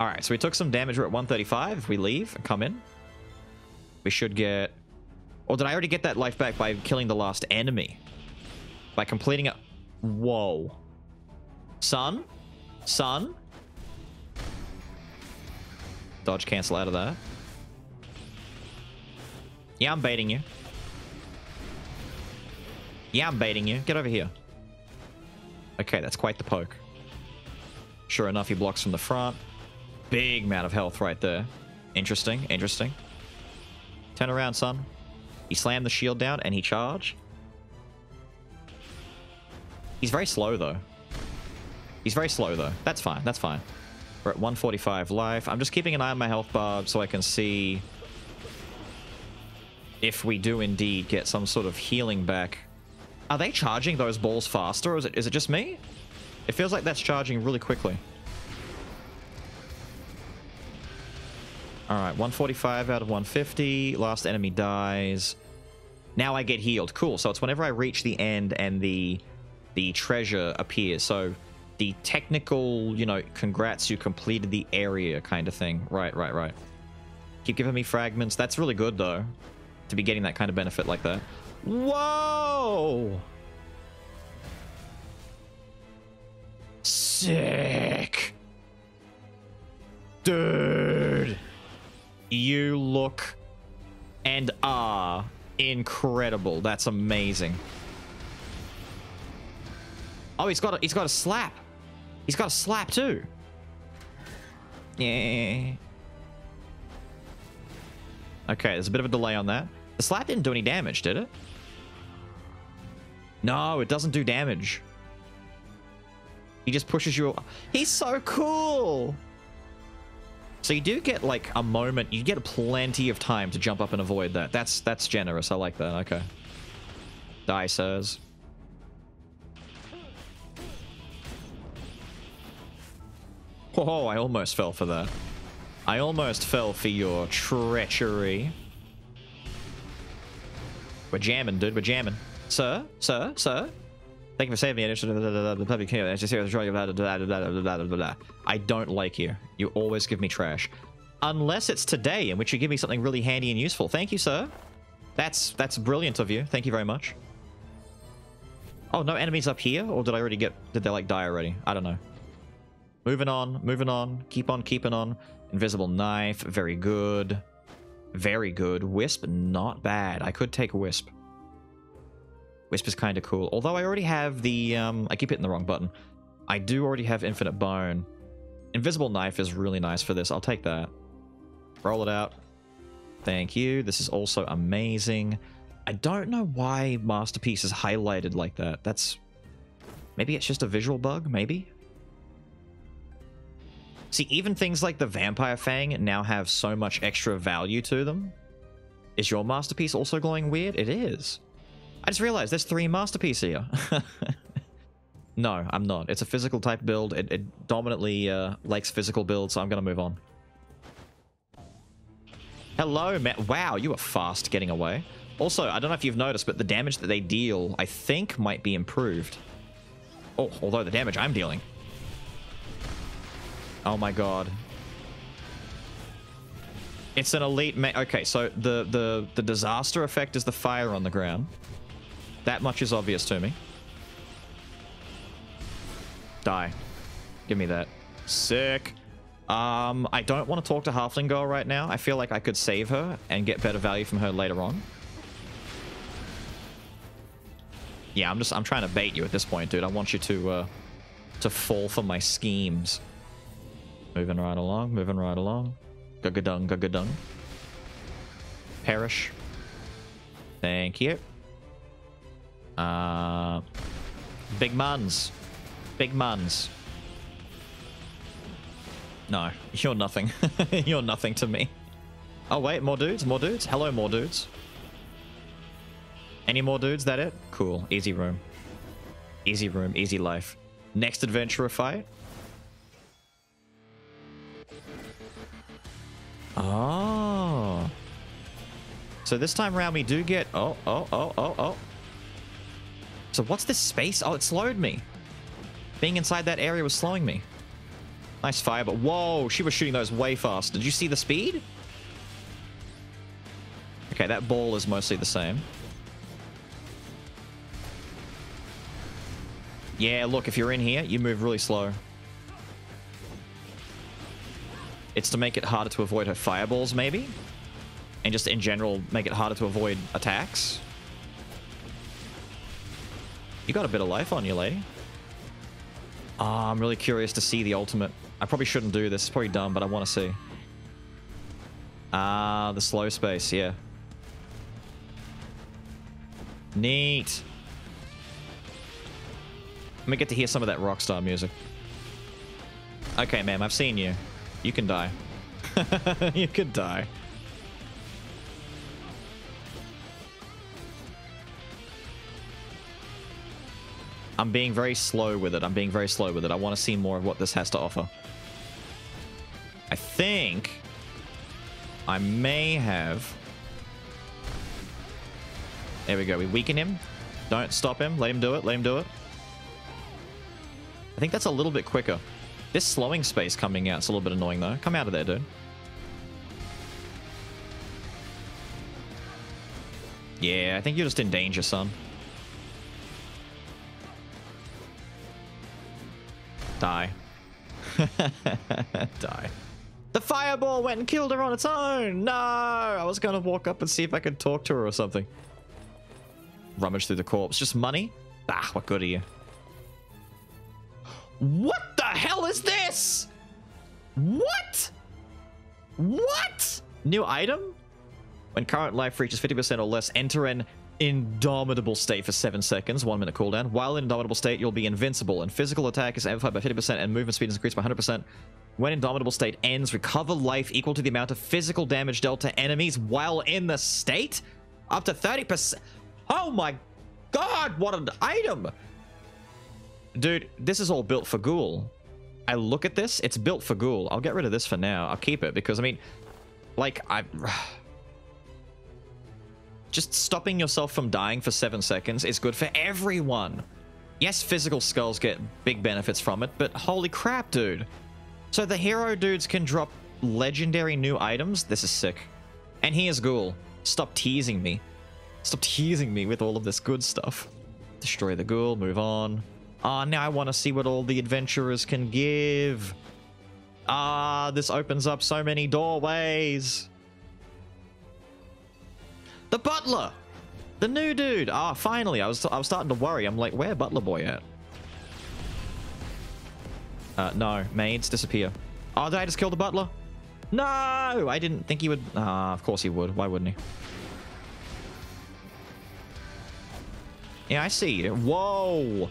All right, so we took some damage. We're at 135. If we leave and come in, we should get... Or did I already get that life back by killing the last enemy? By completing it? Whoa. Son? Son? Dodge cancel out of that. Yeah, I'm baiting you. Yeah, I'm baiting you. Get over here. Okay, that's quite the poke. Sure enough, he blocks from the front. Big amount of health right there. Interesting, interesting. Turn around, son. He slammed the shield down and he charged. He's very slow, though. He's very slow, though. That's fine, that's fine. We're at 145 life. I'm just keeping an eye on my health bar so I can see if we do indeed get some sort of healing back. Are they charging those balls faster, or is it, is it just me? It feels like that's charging really quickly. Alright, 145 out of 150. Last enemy dies. Now I get healed. Cool, so it's whenever I reach the end and the the treasure appears. So the technical, you know, congrats, you completed the area kind of thing. Right, right, right. Keep giving me fragments. That's really good, though, to be getting that kind of benefit like that. Whoa! Sick! Dude! You look and are incredible. That's amazing. Oh, he's got a, he's got a slap. He's got a slap too. Yeah. Okay, there's a bit of a delay on that. The slap didn't do any damage, did it? No, it doesn't do damage. He just pushes you. He's so cool. So you do get like a moment. You get plenty of time to jump up and avoid that. That's that's generous. I like that. Okay. Die, sirs. Oh, I almost fell for that. I almost fell for your treachery. We're jamming, dude. We're jamming. Sir? Sir? Sir? Thank you for saving me. The public I don't like you. You always give me trash. Unless it's today, in which you give me something really handy and useful. Thank you, sir. That's that's brilliant of you. Thank you very much. Oh, no enemies up here? Or did I already get... Did they, like, die already? I don't know. Moving on, moving on. Keep on keeping on. Invisible knife, very good. Very good. Wisp, not bad. I could take a Wisp. Wisp is kind of cool. Although I already have the... Um, I keep hitting the wrong button. I do already have Infinite Bone. Invisible Knife is really nice for this. I'll take that. Roll it out. Thank you. This is also amazing. I don't know why Masterpiece is highlighted like that. That's... Maybe it's just a visual bug? Maybe? See, even things like the Vampire Fang now have so much extra value to them. Is your Masterpiece also glowing weird? It is. I just realized there's three Masterpiece here. no, I'm not. It's a physical type build. It, it dominantly uh, likes physical builds, so I'm going to move on. Hello, man. Wow, you were fast getting away. Also, I don't know if you've noticed, but the damage that they deal, I think, might be improved. Oh, although the damage I'm dealing. Oh my god. It's an elite Okay, so the, the, the disaster effect is the fire on the ground. That much is obvious to me. Die. Give me that. Sick. Um, I don't want to talk to Halfling Girl right now. I feel like I could save her and get better value from her later on. Yeah, I'm just I'm trying to bait you at this point, dude. I want you to uh to fall for my schemes. Moving right along, moving right along. Gugadung, gugadung. Perish. Thank you. Uh Big Muns. Big Muns. No, you're nothing. you're nothing to me. Oh wait, more dudes, more dudes. Hello, more dudes. Any more dudes? That it? Cool. Easy room. Easy room. Easy life. Next adventurer fight. Oh. So this time around we do get... Oh, oh, oh, oh, oh. So what's this space? Oh, it slowed me. Being inside that area was slowing me. Nice fire, but whoa, she was shooting those way fast. Did you see the speed? Okay, that ball is mostly the same. Yeah, look, if you're in here, you move really slow. It's to make it harder to avoid her fireballs, maybe? And just in general, make it harder to avoid attacks? You got a bit of life on you, lady. Oh, I'm really curious to see the ultimate. I probably shouldn't do this. It's probably dumb, but I want to see. Ah, the slow space, yeah. Neat. Let me get to hear some of that Rockstar music. Okay, ma'am, I've seen you. You can die. you can die. I'm being very slow with it. I'm being very slow with it. I want to see more of what this has to offer. I think I may have... There we go. We weaken him. Don't stop him. Let him do it. Let him do it. I think that's a little bit quicker. This slowing space coming out is a little bit annoying, though. Come out of there, dude. Yeah, I think you're just in danger, son. Die. Die. The fireball went and killed her on its own! No! I was gonna walk up and see if I could talk to her or something. Rummage through the corpse. Just money? Ah, what good are you? What the hell is this? What? What? New item? When current life reaches 50% or less, enter an indomitable state for 7 seconds, 1 minute cooldown. While in indomitable state, you'll be invincible, and physical attack is amplified by 50% and movement speed is increased by 100%. When indomitable state ends, recover life equal to the amount of physical damage dealt to enemies while in the state? Up to 30%. Oh my god, what an item! Dude, this is all built for Ghoul. I look at this, it's built for Ghoul. I'll get rid of this for now. I'll keep it because, I mean, like, I... Just stopping yourself from dying for seven seconds is good for everyone. Yes, physical skulls get big benefits from it, but holy crap, dude. So the hero dudes can drop legendary new items? This is sick. And here's Ghoul. Stop teasing me. Stop teasing me with all of this good stuff. Destroy the Ghoul, move on. Ah, uh, now I want to see what all the adventurers can give. Ah, this opens up so many doorways. The butler! The new dude. Ah, finally. I was I was starting to worry. I'm like, where Butler Boy at? Uh, no. Maids disappear. Oh, did I just kill the butler? No! I didn't think he would. Ah, of course he would. Why wouldn't he? Yeah, I see. Whoa!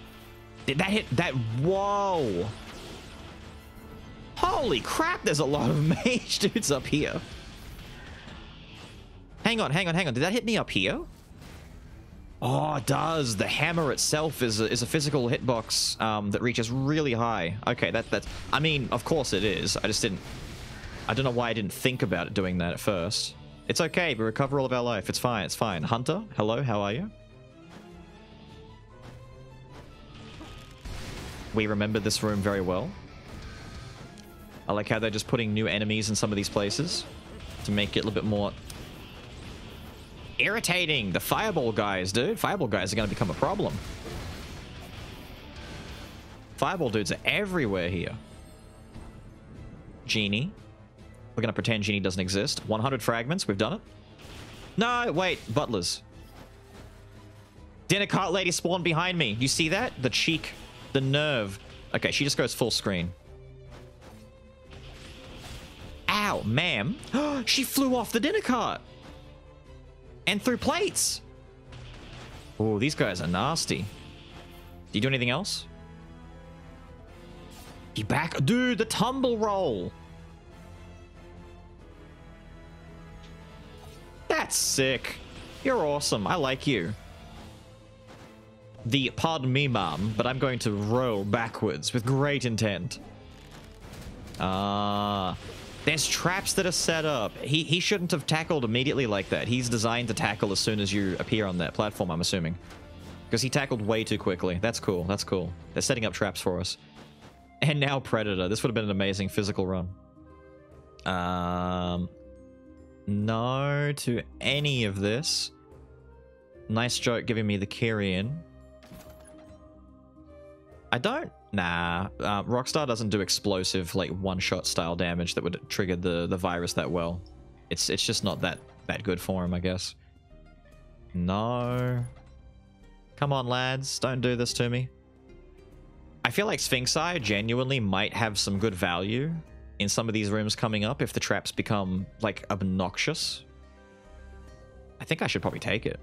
Did that hit that? Whoa! Holy crap, there's a lot of mage dudes up here. Hang on, hang on, hang on. Did that hit me up here? Oh, it does. The hammer itself is a, is a physical hitbox um, that reaches really high. Okay, that that's. I mean, of course it is. I just didn't. I don't know why I didn't think about it doing that at first. It's okay. We recover all of our life. It's fine. It's fine. Hunter, hello. How are you? We remember this room very well. I like how they're just putting new enemies in some of these places to make it a little bit more irritating. The fireball guys, dude. Fireball guys are going to become a problem. Fireball dudes are everywhere here. Genie. We're going to pretend Genie doesn't exist. 100 fragments. We've done it. No, wait. Butlers. Dinner cart lady spawned behind me. You see that? The cheek. The nerve. Okay, she just goes full screen. Ow, ma'am. she flew off the dinner cart. And through plates. Oh, these guys are nasty. Do you do anything else? You back? Dude, the tumble roll. That's sick. You're awesome. I like you. The pardon me, mom, but I'm going to roll backwards with great intent. Ah. Uh, there's traps that are set up. He, he shouldn't have tackled immediately like that. He's designed to tackle as soon as you appear on that platform, I'm assuming. Because he tackled way too quickly. That's cool. That's cool. They're setting up traps for us. And now Predator. This would have been an amazing physical run. Um, no to any of this. Nice joke giving me the carry Kyrian. I don't Nah, uh, Rockstar doesn't do explosive, like, one-shot style damage that would trigger the, the virus that well. It's it's just not that, that good for him, I guess. No. Come on, lads. Don't do this to me. I feel like Sphinx Eye genuinely might have some good value in some of these rooms coming up if the traps become, like, obnoxious. I think I should probably take it.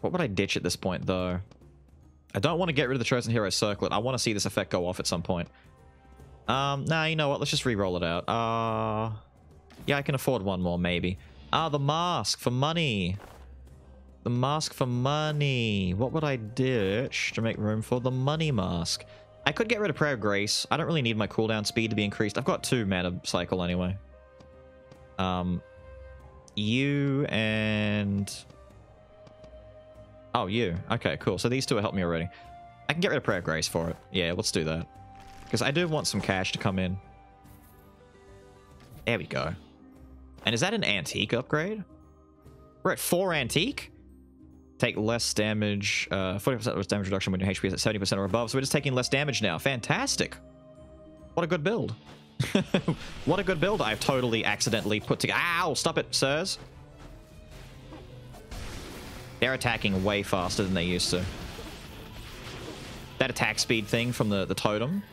What would I ditch at this point, though? I don't want to get rid of the Chosen Hero Circlet. I want to see this effect go off at some point. Um, nah, you know what? Let's just re-roll it out. Uh, yeah, I can afford one more, maybe. Ah, the mask for money. The mask for money. What would I ditch to make room for the money mask? I could get rid of Prayer of Grace. I don't really need my cooldown speed to be increased. I've got two mana cycle anyway. Um, you and Oh, you. Okay, cool. So these two will help me already. I can get rid of Prayer Grace for it. Yeah, let's do that. Because I do want some cash to come in. There we go. And is that an antique upgrade? We're at 4 antique? Take less damage. uh, 40% uh, less damage reduction when your HP is at 70% or above. So we're just taking less damage now. Fantastic. What a good build. what a good build I've totally accidentally put together. Ow! Stop it, sirs. They're attacking way faster than they used to. That attack speed thing from the, the totem,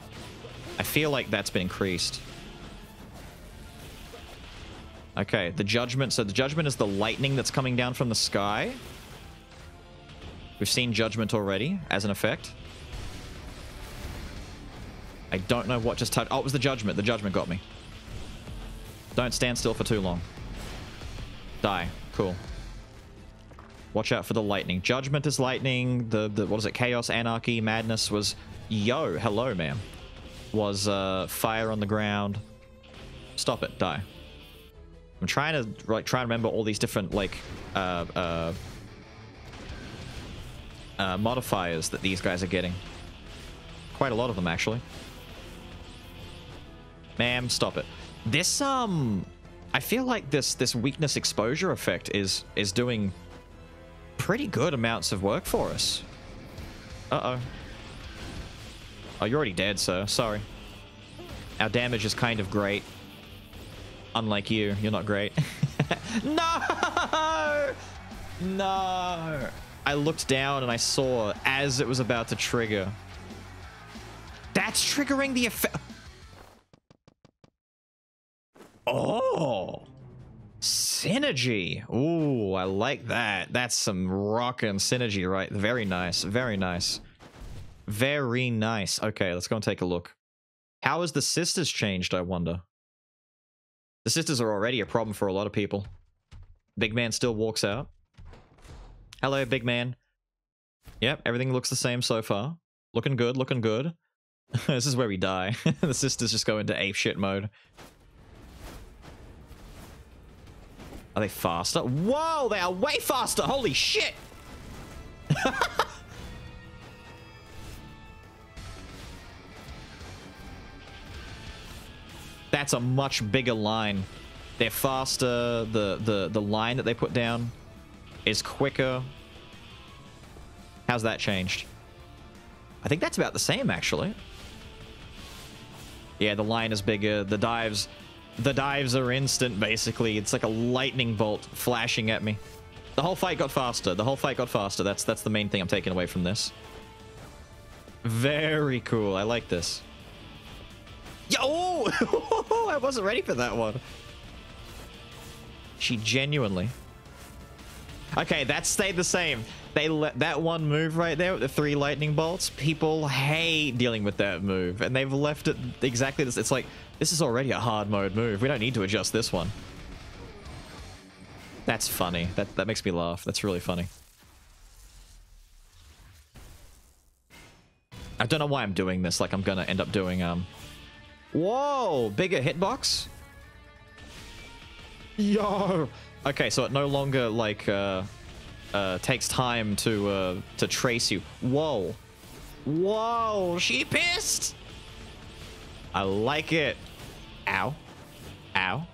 I feel like that's been increased. Okay, the Judgment. So the Judgment is the lightning that's coming down from the sky. We've seen Judgment already as an effect. I don't know what just touched. Oh, it was the Judgment. The Judgment got me. Don't stand still for too long. Die. Cool. Watch out for the lightning. Judgment is lightning. The, the what is it? Chaos, Anarchy, Madness was... Yo, hello, man. Was uh, fire on the ground. Stop it. Die. I'm trying to like try and remember all these different like uh, uh, uh, modifiers that these guys are getting. Quite a lot of them, actually. Ma'am, stop it. This um, I feel like this this weakness exposure effect is is doing pretty good amounts of work for us. Uh-oh. Oh, you're already dead, sir. Sorry. Our damage is kind of great. Unlike you. You're not great. no! No. I looked down and I saw as it was about to trigger. That's triggering the effect. Oh. Synergy. Ooh, I like that. That's some rockin' synergy, right? Very nice. Very nice. Very nice. Okay, let's go and take a look. How has the sisters changed, I wonder? The sisters are already a problem for a lot of people. Big man still walks out. Hello, big man. Yep, everything looks the same so far. Looking good, looking good. this is where we die. the sisters just go into ape shit mode. Are they faster? Whoa, they are way faster! Holy shit! That's a much bigger line. They're faster. The, the, the line that they put down is quicker. How's that changed? I think that's about the same, actually. Yeah, the line is bigger. The dives... The dives are instant, basically. It's like a lightning bolt flashing at me. The whole fight got faster. The whole fight got faster. That's that's the main thing I'm taking away from this. Very cool. I like this. Yo! I wasn't ready for that one. She genuinely... Okay, that stayed the same. They let that one move right there with the three lightning bolts. People hate dealing with that move, and they've left it exactly this. It's like this is already a hard mode move. We don't need to adjust this one. That's funny. That that makes me laugh. That's really funny. I don't know why I'm doing this. Like I'm gonna end up doing um. Whoa, bigger hitbox. Yo. Okay, so it no longer like uh, uh, takes time to uh, to trace you. Whoa. Whoa, she pissed. I like it. Ow. Ow.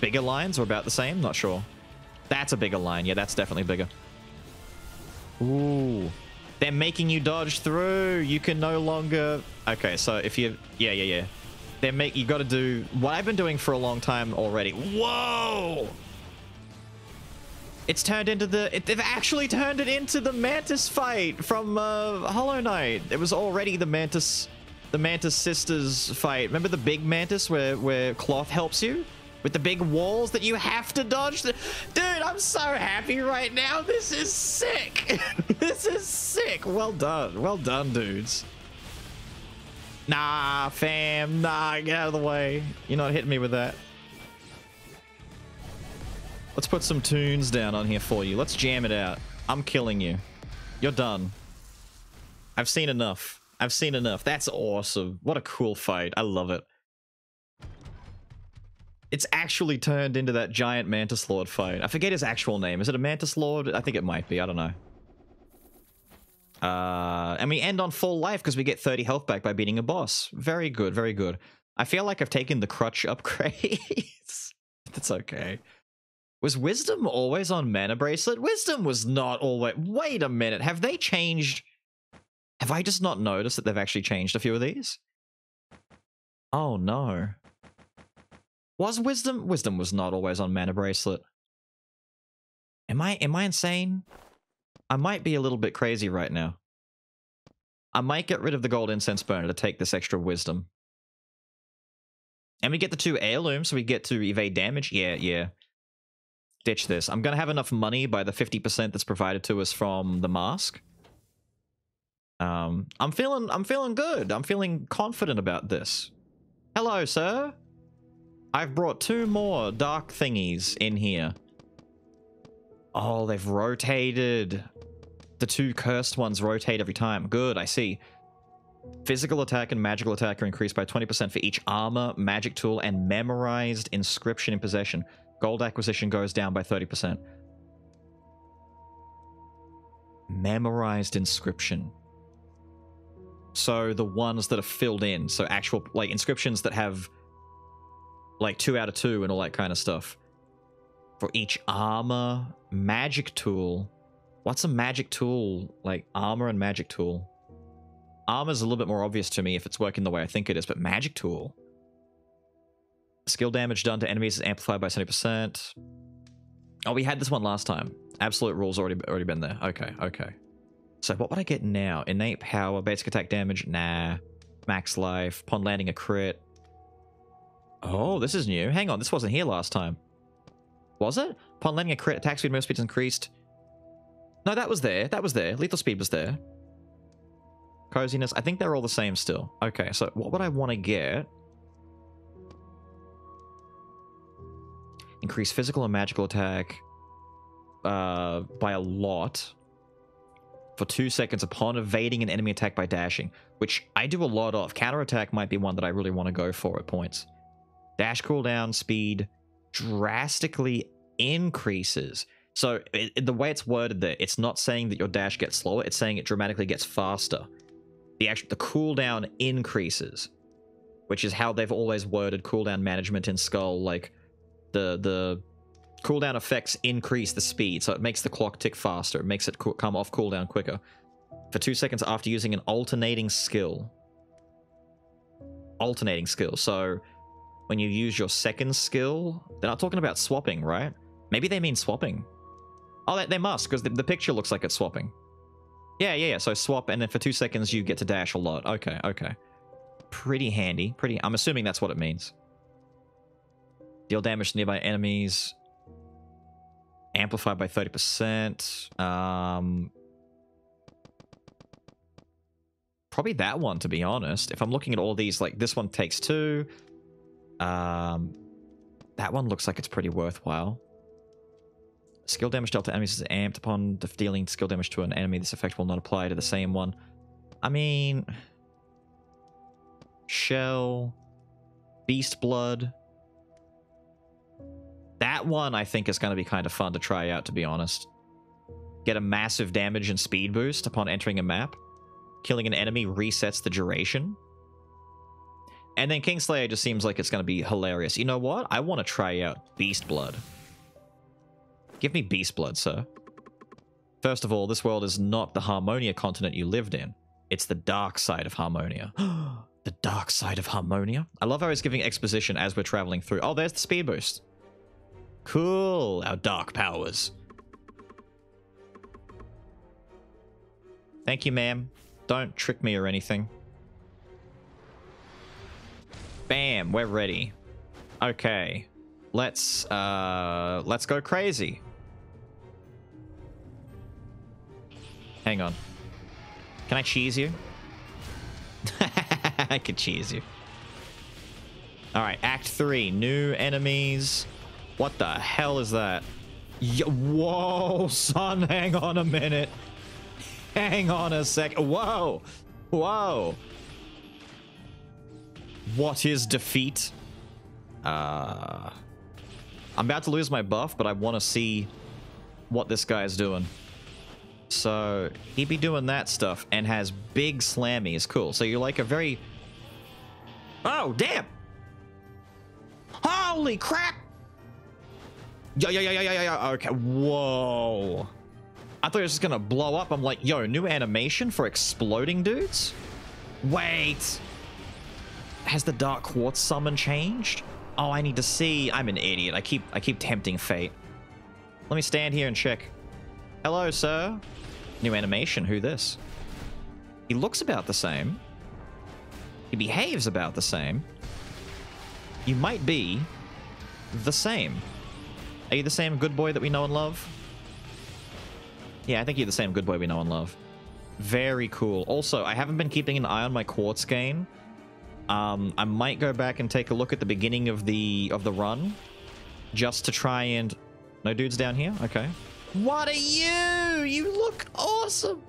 Bigger lines or about the same? Not sure. That's a bigger line. Yeah, that's definitely bigger. Ooh. They're making you dodge through. You can no longer... Okay, so if you... Yeah, yeah, yeah. They make you got to do what I've been doing for a long time already. Whoa! It's turned into the... It, they've actually turned it into the Mantis fight from uh, Hollow Knight. It was already the Mantis... The Mantis Sisters fight. Remember the big Mantis where, where Cloth helps you? With the big walls that you have to dodge? Dude, I'm so happy right now. This is sick. this is sick. Well done. Well done, dudes. Nah, fam. Nah, get out of the way. You're not hitting me with that. Let's put some tunes down on here for you. Let's jam it out. I'm killing you. You're done. I've seen enough. I've seen enough. That's awesome. What a cool fight. I love it. It's actually turned into that giant Mantis Lord fight. I forget his actual name. Is it a Mantis Lord? I think it might be. I don't know. Uh, and we end on full life because we get 30 health back by beating a boss. Very good, very good. I feel like I've taken the crutch upgrades. That's okay. Was Wisdom always on Mana Bracelet? Wisdom was not always... Wait a minute. Have they changed... Have I just not noticed that they've actually changed a few of these? Oh, no. Was Wisdom? Wisdom was not always on Mana Bracelet. Am I am I insane? I might be a little bit crazy right now. I might get rid of the gold incense burner to take this extra wisdom. And we get the two heirlooms, so we get to evade damage. Yeah, yeah. Ditch this. I'm gonna have enough money by the 50% that's provided to us from the mask. Um, I'm feeling I'm feeling good. I'm feeling confident about this. Hello, sir. I've brought two more dark thingies in here. Oh, they've rotated. The two cursed ones rotate every time. Good, I see. Physical attack and magical attack are increased by 20% for each armor, magic tool, and memorized inscription in possession. Gold acquisition goes down by 30%. Memorized inscription. So the ones that are filled in, so actual, like, inscriptions that have like two out of two and all that kind of stuff. For each armor, magic tool. What's a magic tool? Like armor and magic tool. Armor's a little bit more obvious to me if it's working the way I think it is, but magic tool. Skill damage done to enemies is amplified by 70%. Oh, we had this one last time. Absolute rules already already been there. Okay, okay. So what would I get now? Innate power, basic attack damage? Nah. Max life, upon landing a crit. Oh, this is new. Hang on, this wasn't here last time. Was it? Upon landing a crit, attack speed, move speed is increased. No, that was there. That was there. Lethal speed was there. Coziness. I think they're all the same still. Okay, so what would I want to get? Increase physical and magical attack uh, by a lot for two seconds upon evading an enemy attack by dashing, which I do a lot of. Counterattack might be one that I really want to go for at points. Dash cooldown speed drastically increases. So it, it, the way it's worded there, it's not saying that your dash gets slower, it's saying it dramatically gets faster. The actual the cooldown increases, which is how they've always worded cooldown management in Skul. Like the the cooldown effects increase the speed, so it makes the clock tick faster. It makes it come off cooldown quicker. For two seconds after using an alternating skill. Alternating skill. So when you use your second skill, they're not talking about swapping, right? Maybe they mean swapping. Oh, they, they must, because the, the picture looks like it's swapping. Yeah, yeah, yeah. So swap, and then for two seconds you get to dash a lot. Okay, okay. Pretty handy. Pretty. I'm assuming that's what it means. Deal damage to nearby enemies. Amplified by 30%. Um, probably that one, to be honest. If I'm looking at all these, like this one takes two. Um, that one looks like it's pretty worthwhile. Skill damage dealt to enemies is amped upon dealing skill damage to an enemy. This effect will not apply to the same one. I mean... Shell... Beast Blood... That one I think is going to be kind of fun to try out, to be honest. Get a massive damage and speed boost upon entering a map. Killing an enemy resets the duration. And then Kingslayer just seems like it's going to be hilarious. You know what? I want to try out Beast Blood. Give me Beast Blood, sir. First of all, this world is not the Harmonia continent you lived in. It's the dark side of Harmonia. the dark side of Harmonia? I love how he's giving exposition as we're traveling through. Oh, there's the speed boost. Cool, our dark powers. Thank you, ma'am. Don't trick me or anything. Bam, we're ready. Okay. Let's uh let's go crazy. Hang on. Can I cheese you? I could cheese you. Alright, Act 3. New enemies. What the hell is that? Yo Whoa, son, hang on a minute. Hang on a sec. Whoa. Whoa. What is defeat? Uh, I'm about to lose my buff, but I want to see what this guy is doing. So he'd be doing that stuff and has big slammies. Cool. So you're like a very... Oh, damn! Holy crap! Yeah, yeah, yeah, yeah, yeah, yeah. Okay, whoa. I thought it was just gonna blow up. I'm like, yo, new animation for exploding dudes? Wait. Has the Dark Quartz summon changed? Oh, I need to see. I'm an idiot. I keep I keep tempting fate. Let me stand here and check. Hello, sir. New animation. Who this? He looks about the same. He behaves about the same. You might be the same. Are you the same good boy that we know and love? Yeah, I think you're the same good boy we know and love. Very cool. Also, I haven't been keeping an eye on my quartz gain. Um, I might go back and take a look at the beginning of the of the run, just to try and. No dudes down here. Okay. What are you? You look awesome.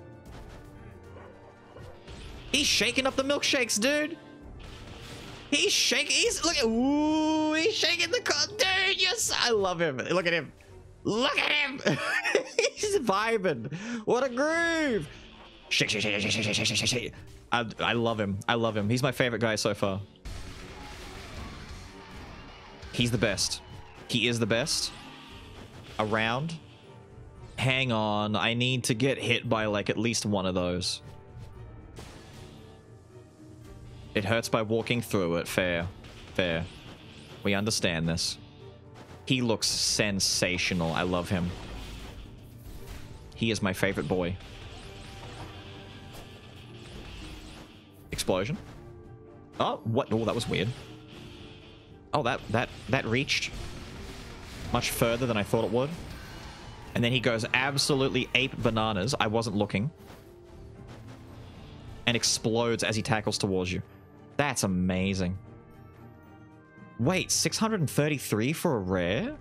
He's shaking up the milkshakes, dude. He's shaking. He's look at. Ooh, he's shaking the car, dude. Yes, I love him. Look at him. Look at him. he's vibing. What a groove. Shake, shake, shake, shake, shake, shake, shake, shake. I, I love him. I love him. He's my favorite guy so far. He's the best. He is the best. Around. Hang on. I need to get hit by like at least one of those. It hurts by walking through it. Fair. Fair. We understand this. He looks sensational. I love him. He is my favorite boy. Explosion. Oh, what? Oh, that was weird. Oh, that, that, that reached much further than I thought it would. And then he goes absolutely ape bananas. I wasn't looking. And explodes as he tackles towards you. That's amazing. Wait, 633 for a rare?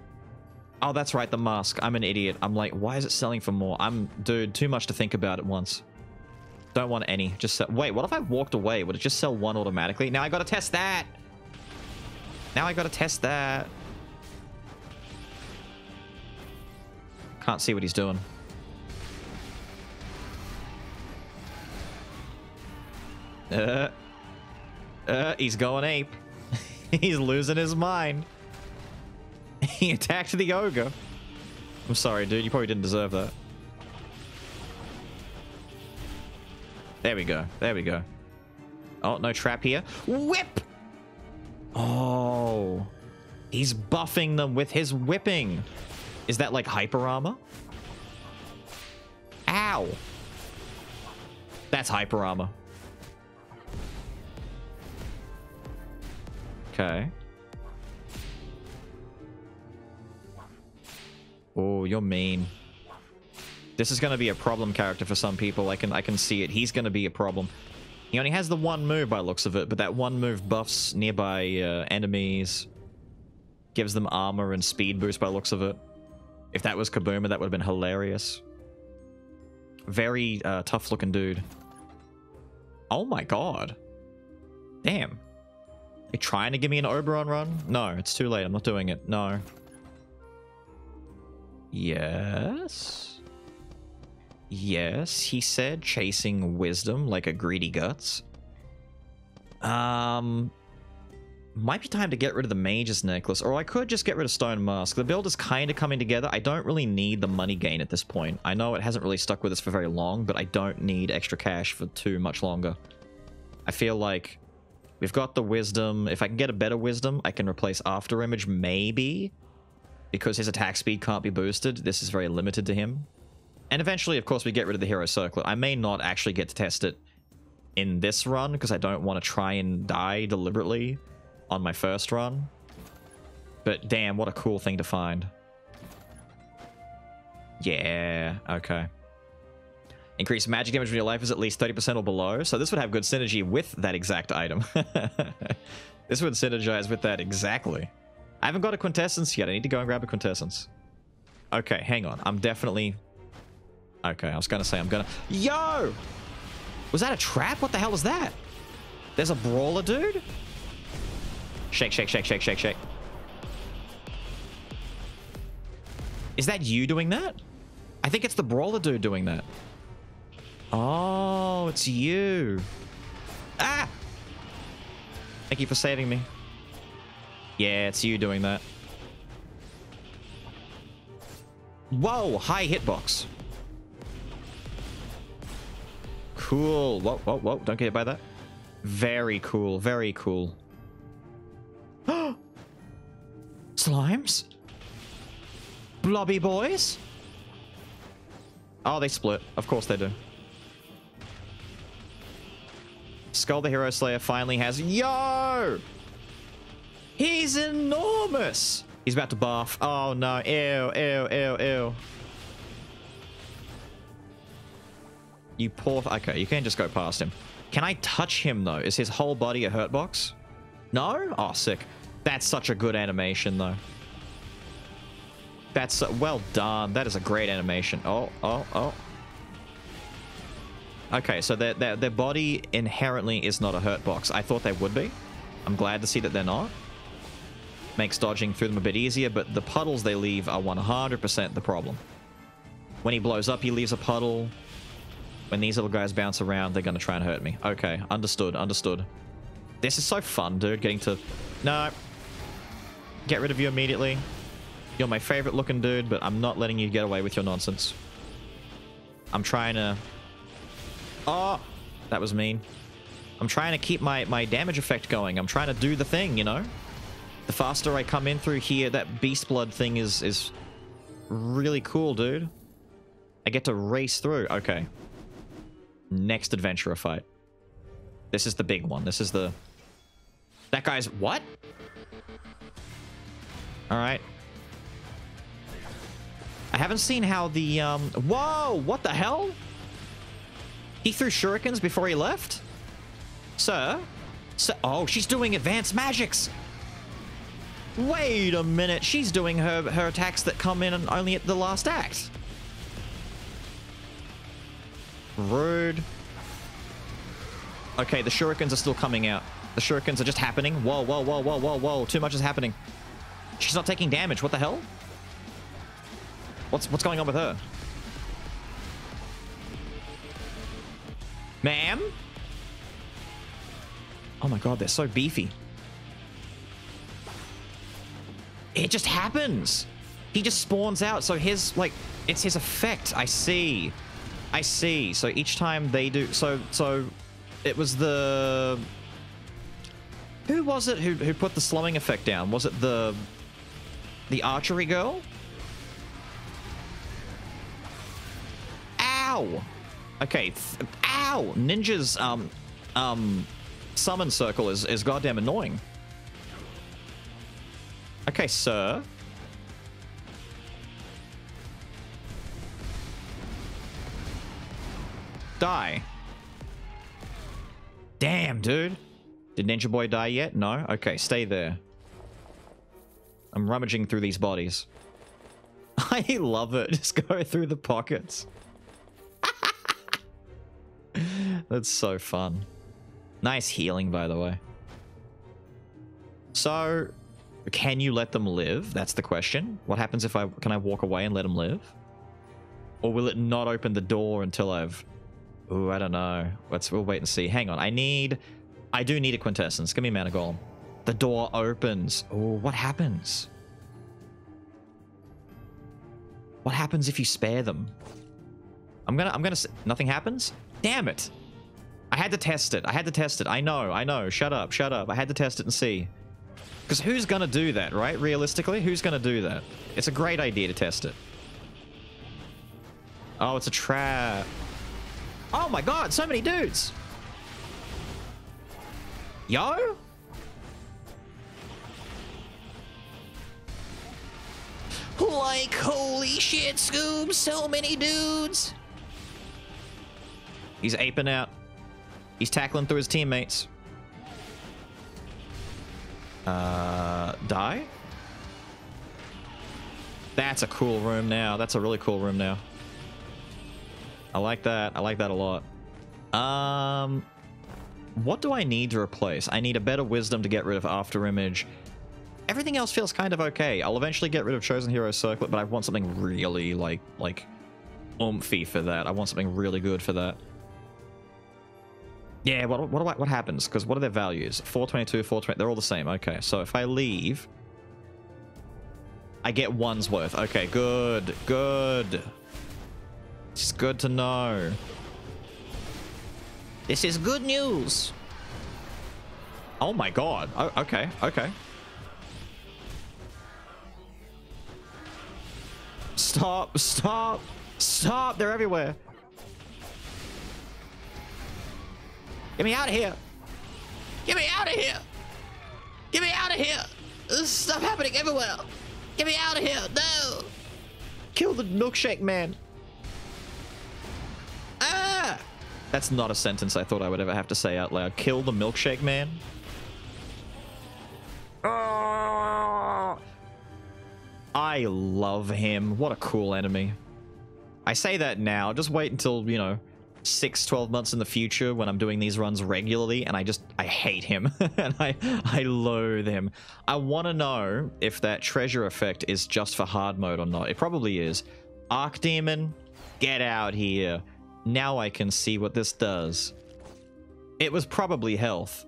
Oh, that's right, the mask. I'm an idiot. I'm like, why is it selling for more? I'm, dude, too much to think about at once. Don't want any. Just sell. Wait, what if I walked away? Would it just sell one automatically? Now I gotta test that. Now I gotta test that. Can't see what he's doing. Uh, uh, he's going ape. he's losing his mind. he attacked the ogre. I'm sorry, dude. You probably didn't deserve that. There we go. There we go. Oh, no trap here. Whip! Oh. He's buffing them with his whipping. Is that like hyper armor? Ow. That's hyper armor. Okay. Oh, you're mean. This is going to be a problem character for some people. I can I can see it. He's going to be a problem. He only has the one move by looks of it, but that one move buffs nearby uh, enemies, gives them armor and speed boost by looks of it. If that was Kabuma, that would have been hilarious. Very uh, tough looking dude. Oh my god. Damn. You trying to give me an Oberon run? No, it's too late. I'm not doing it. No. Yes. Yes, he said, chasing wisdom like a greedy guts. Um, might be time to get rid of the Mage's Necklace, or I could just get rid of Stone Mask. The build is kind of coming together. I don't really need the money gain at this point. I know it hasn't really stuck with us for very long, but I don't need extra cash for too much longer. I feel like we've got the Wisdom. If I can get a better Wisdom, I can replace After Image, maybe because his attack speed can't be boosted, this is very limited to him. And eventually, of course, we get rid of the Hero Circlet. I may not actually get to test it in this run because I don't want to try and die deliberately on my first run. But damn, what a cool thing to find. Yeah, okay. Increase magic damage when your life is at least 30% or below. So this would have good synergy with that exact item. this would synergize with that exactly. I haven't got a quintessence yet. I need to go and grab a quintessence. Okay, hang on. I'm definitely... Okay, I was going to say I'm going to... Yo! Was that a trap? What the hell is that? There's a brawler, dude? Shake, shake, shake, shake, shake, shake. Is that you doing that? I think it's the brawler dude doing that. Oh, it's you. Ah! Thank you for saving me. Yeah, it's you doing that. Whoa, high hitbox. Cool. Whoa, whoa, whoa. Don't get hit by that. Very cool. Very cool. Slimes? Blobby boys? Oh, they split. Of course they do. Skul the Hero Slayer finally has... Yo! He's enormous. He's about to barf. Oh no. Ew, ew, ew, ew. You poor... Okay, you can't just go past him. Can I touch him though? Is his whole body a hurt box? No? Oh, sick. That's such a good animation though. That's... Uh, well done. That is a great animation. Oh, oh, oh. Okay, so their, their, their body inherently is not a hurt box. I thought they would be. I'm glad to see that they're not makes dodging through them a bit easier, but the puddles they leave are 100% the problem. When he blows up, he leaves a puddle. When these little guys bounce around, they're going to try and hurt me. Okay, understood, understood. This is so fun, dude, getting to... No. Get rid of you immediately. You're my favorite looking dude, but I'm not letting you get away with your nonsense. I'm trying to... Oh! That was mean. I'm trying to keep my, my damage effect going. I'm trying to do the thing, you know? The faster I come in through here, that beast blood thing is is really cool, dude. I get to race through. Okay. Next adventurer fight. This is the big one. This is the... That guy's... What? Alright. I haven't seen how the... um. Whoa! What the hell? He threw shurikens before he left? Sir? Sir? Oh, she's doing advanced magics! Wait a minute. She's doing her, her attacks that come in only at the last act. Rude. Okay, the shurikens are still coming out. The shurikens are just happening. Whoa, whoa, whoa, whoa, whoa, whoa. Too much is happening. She's not taking damage. What the hell? What's what's going on with her? Ma'am? Oh my god, they're so beefy. It just happens. He just spawns out. So his, like, it's his effect. I see. I see. So each time they do, so, so it was the, who was it who, who put the slowing effect down? Was it the, the archery girl? Ow. Okay. Ow. Ninja's, um, um, summon circle is, is goddamn annoying. Okay, sir. Die. Damn, dude. Did Ninja Boy die yet? No? Okay, stay there. I'm rummaging through these bodies. I love it. Just go through the pockets. That's so fun. Nice healing, by the way. So, can you let them live? That's the question. What happens if I... Can I walk away and let them live? Or will it not open the door until I've... Ooh, I don't know. Let's... We'll wait and see. Hang on. I need... I do need a quintessence. Give me a mana golem. The door opens. Oh, what happens? What happens if you spare them? I'm gonna... I'm gonna... Nothing happens? Damn it. I had to test it. I had to test it. I know. I know. Shut up. Shut up. I had to test it and see. Because who's going to do that, right? Realistically, who's going to do that? It's a great idea to test it. Oh, it's a trap. Oh my god, so many dudes. Yo? Like, holy shit, Scoob, so many dudes. He's aping out. He's tackling through his teammates. Uh, die? That's a cool room now. That's a really cool room now. I like that. I like that a lot. Um, what do I need to replace? I need a better wisdom to get rid of after image. Everything else feels kind of okay. I'll eventually get rid of chosen hero circlet, but I want something really like like oomphy for that. I want something really good for that. Yeah, what, what, what, happens? Because what are their values? 422, 420, they're all the same. Okay, so if I leave, I get one's worth. Okay, good, good. It's good to know. This is good news. Oh my god. Oh, okay, okay. Stop, stop, stop. They're everywhere. Get me out of here. Get me out of here. Get me out of here. There's stuff happening everywhere. Get me out of here. No. Kill the milkshake man. Ah! That's not a sentence I thought I would ever have to say out loud. Kill the milkshake man? Oh, I love him. What a cool enemy. I say that now. Just wait until, you know, six, 12 months in the future when I'm doing these runs regularly and I just, I hate him and I, I loathe him. I want to know if that treasure effect is just for hard mode or not. It probably is. Archdemon, get out here. Now I can see what this does. It was probably health.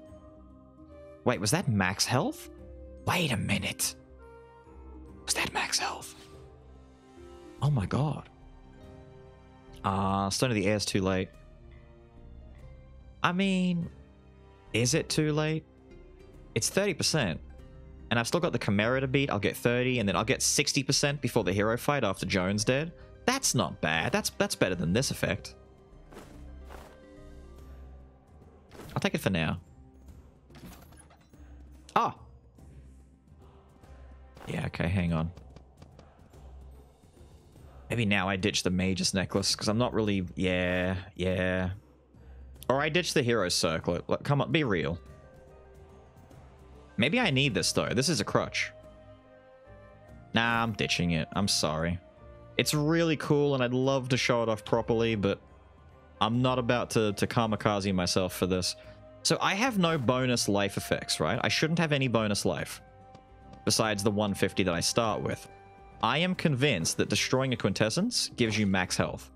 Wait, was that max health? Wait a minute. Was that max health? Oh my god. Ah, uh, Stone of the Air's too late. I mean, is it too late? It's 30%. And I've still got the Chimera to beat. I'll get 30, and then I'll get 60% before the hero fight after Joan's dead. That's not bad. That's that's better than this effect. I'll take it for now. Oh! Yeah, okay, hang on. Maybe now I ditch the Mage's Necklace, because I'm not really... Yeah, yeah. Or I ditch the Hero's Circlet. Look, come on, be real. Maybe I need this, though. This is a crutch. Nah, I'm ditching it. I'm sorry. It's really cool, and I'd love to show it off properly, but I'm not about to, to kamikaze myself for this. So I have no bonus life effects, right? I shouldn't have any bonus life besides the 150 that I start with. I am convinced that destroying a quintessence gives you max health.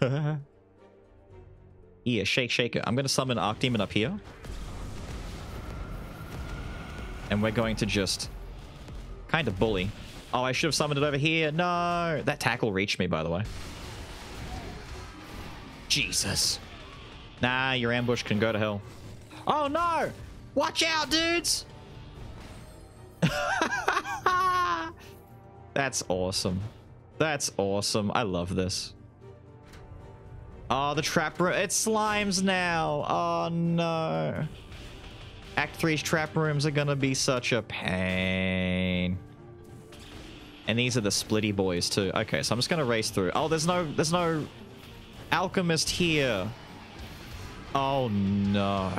yeah, shake, shake it. I'm going to summon Archdemon up here. And we're going to just kind of bully. Oh, I should have summoned it over here. No, that tackle reached me, by the way. Jesus. Nah, your ambush can go to hell. Oh, no! Watch out, dudes! That's awesome. That's awesome. I love this. Oh, the trap room. It slimes now. Oh, no. Act 3's trap rooms are going to be such a pain. And these are the splitty boys too. Okay, so I'm just going to race through. Oh, there's no, there's no alchemist here. Oh, no.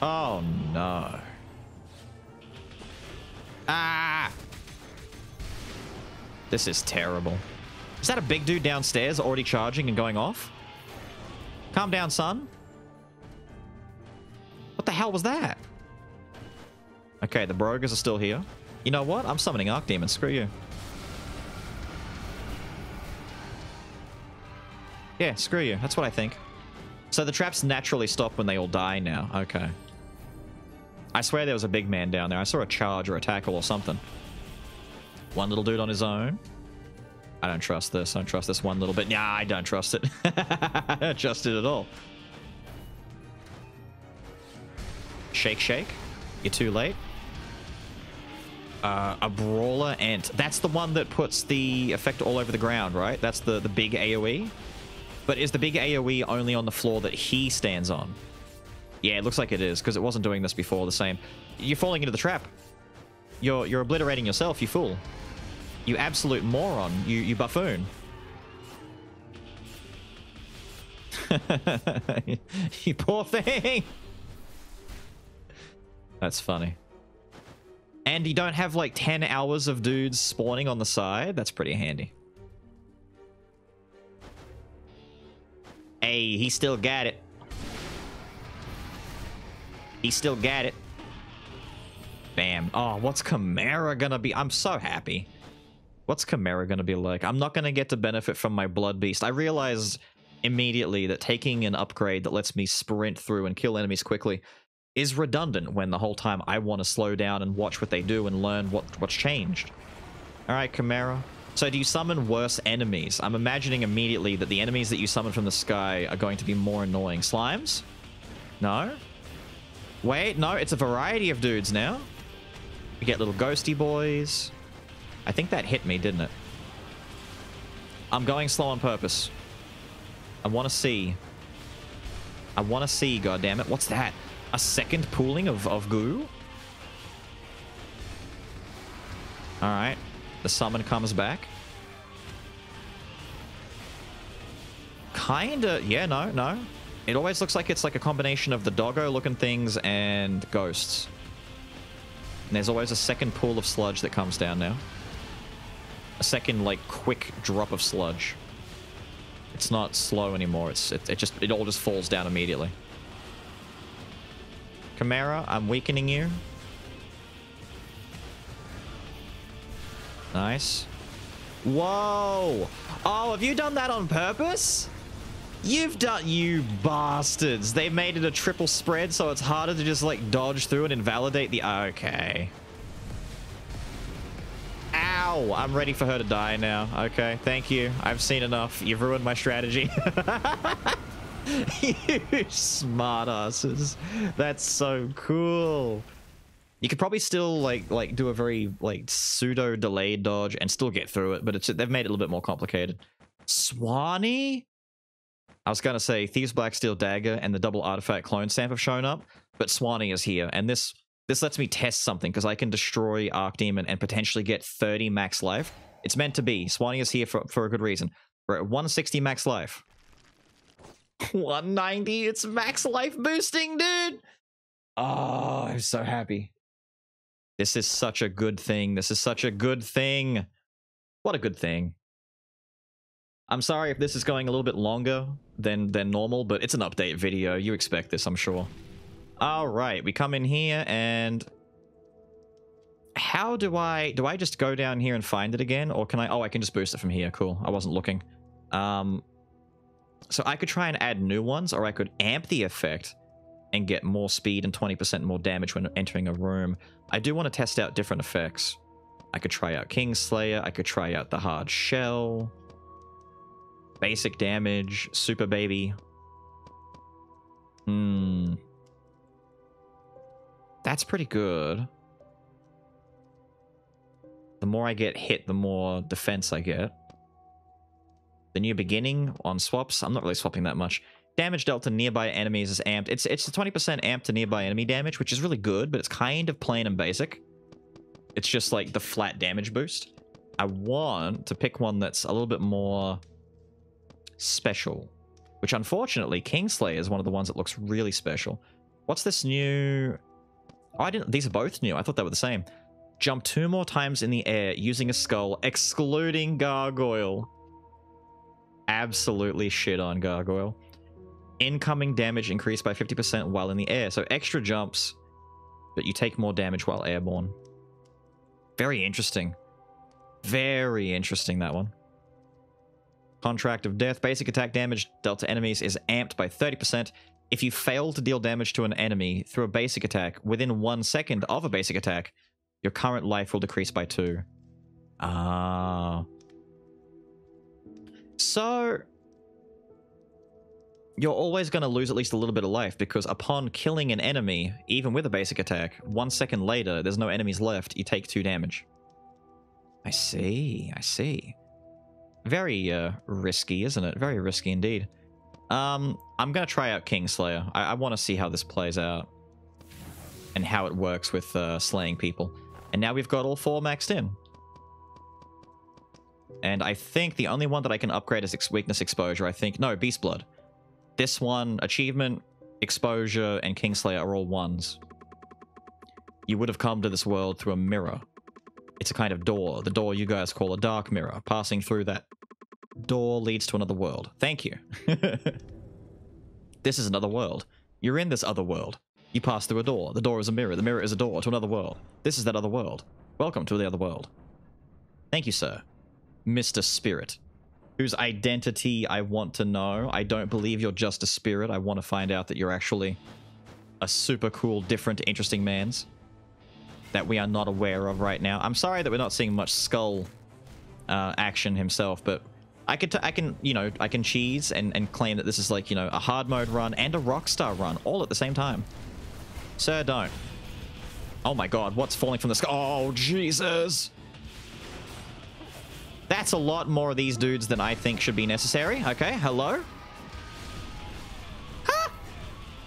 Oh, no. Ah! This is terrible. Is that a big dude downstairs already charging and going off? Calm down, son. What the hell was that? Okay, the Brogers are still here. You know what? I'm summoning Archdemon. Screw you. Yeah, screw you. That's what I think. So the traps naturally stop when they all die now. Okay. I swear there was a big man down there. I saw a charge or a tackle or something. One little dude on his own. I don't trust this. I don't trust this one little bit. Nah, I don't trust it. I don't trust it at all. Shake, shake. You're too late. Uh, a brawler ant. That's the one that puts the effect all over the ground, right? That's the, the big AoE. But is the big AoE only on the floor that he stands on? Yeah, it looks like it is, because it wasn't doing this before the same. You're falling into the trap. You're you're obliterating yourself, you fool. You absolute moron. You you buffoon. you poor thing. That's funny. And you don't have like 10 hours of dudes spawning on the side? That's pretty handy. Hey, he still got it. He still got it. Bam. Oh, what's Chimera gonna be? I'm so happy. What's Chimera gonna be like? I'm not gonna get to benefit from my Blood Beast. I realize immediately that taking an upgrade that lets me sprint through and kill enemies quickly is redundant when the whole time I want to slow down and watch what they do and learn what what's changed. Alright, Chimera. So do you summon worse enemies? I'm imagining immediately that the enemies that you summon from the sky are going to be more annoying. Slimes? No? Wait, no, it's a variety of dudes now. We get little ghosty boys. I think that hit me, didn't it? I'm going slow on purpose. I want to see. I want to see, God damn it! What's that? A second pooling of, of goo? Alright. The summon comes back. Kinda... Yeah, no, no. It always looks like it's like a combination of the doggo looking things and ghosts. And there's always a second pool of sludge that comes down now. A second, like, quick drop of sludge. It's not slow anymore. It's it, it just it all just falls down immediately. Chimera, I'm weakening you. Nice. Whoa! Oh, have you done that on purpose? You've done, you bastards. They've made it a triple spread, so it's harder to just like dodge through and invalidate the, okay. Ow, I'm ready for her to die now. Okay, thank you. I've seen enough. You've ruined my strategy. you smartasses. That's so cool. You could probably still like like do a very like pseudo delayed dodge and still get through it, but it's they've made it a little bit more complicated. Swanee? I was gonna say Thieves Black Steel Dagger and the double artifact clone stamp have shown up, but Swanee is here, and this this lets me test something because I can destroy Archdemon and potentially get 30 max life. It's meant to be. Swanee is here for, for a good reason. We're at 160 max life. 190, it's max life boosting, dude! Oh, I'm so happy. This is such a good thing. This is such a good thing. What a good thing. I'm sorry if this is going a little bit longer than, than normal, but it's an update video. You expect this, I'm sure. All right, we come in here and how do I do I just go down here and find it again? Or can I oh I can just boost it from here. Cool. I wasn't looking. Um so I could try and add new ones or I could amp the effect and get more speed and 20% more damage when entering a room. I do want to test out different effects. I could try out Kingslayer. I could try out the hard shell basic damage super baby hmm that's pretty good. The more I get hit, the more defense I get. The new beginning on swaps, I'm not really swapping that much. Damage dealt to nearby enemies is amped. It's it's 20% amp to nearby enemy damage, which is really good, but it's kind of plain and basic. It's just like the flat damage boost. I want to pick one that's a little bit more special, which unfortunately Kingslayer is one of the ones that looks really special. What's this new Oh, I didn't. These are both new. I thought they were the same. Jump two more times in the air using a skull, excluding Gargoyle. Absolutely shit on Gargoyle. Incoming damage increased by 50% while in the air. So extra jumps, but you take more damage while airborne. Very interesting. Very interesting, that one. Contract of Death. Basic attack damage dealt to enemies is amped by 30%. If you fail to deal damage to an enemy through a basic attack within one second of a basic attack, your current life will decrease by two. Ah. So, you're always going to lose at least a little bit of life because upon killing an enemy, even with a basic attack, one second later, there's no enemies left, you take two damage. I see, I see. Very uh, risky, isn't it? Very risky indeed. Um, I'm gonna try out Kingslayer. I, I want to see how this plays out. And how it works with uh, slaying people. And now we've got all four maxed in. And I think the only one that I can upgrade is ex weakness exposure. I think, no, Beast Blood. This one, achievement, exposure, and Kingslayer are all ones. You would have come to this world through a mirror. It's a kind of door. The door you guys call a dark mirror. Passing through that door leads to another world. Thank you. this is another world. You're in this other world. You pass through a door. The door is a mirror. The mirror is a door to another world. This is that other world. Welcome to the other world. Thank you, sir. Mr. Spirit. Whose identity I want to know. I don't believe you're just a spirit. I want to find out that you're actually a super cool, different, interesting man's that we are not aware of right now. I'm sorry that we're not seeing much Skul uh, action himself, but I could, I can, you know, I can cheese and, and claim that this is like, you know, a hard mode run and a Rockstar run all at the same time. Sir, don't. Oh my god, what's falling from the sky? Oh, Jesus! That's a lot more of these dudes than I think should be necessary. Okay, hello? Huh?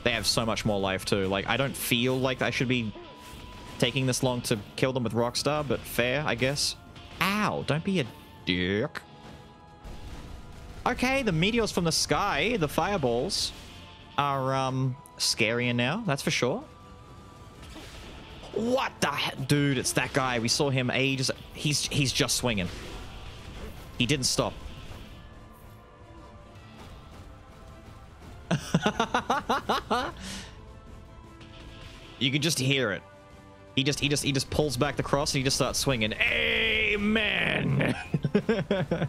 They have so much more life too. Like, I don't feel like I should be taking this long to kill them with Rockstar, but fair, I guess. Ow, don't be a dick. Okay, the meteors from the sky, the fireballs, are um scarier now, that's for sure. What the heck? Dude, it's that guy. We saw him ages. He's, he's just swinging. He didn't stop. you can just hear it. He just, he just, he just pulls back the cross and he just starts swinging. Amen. the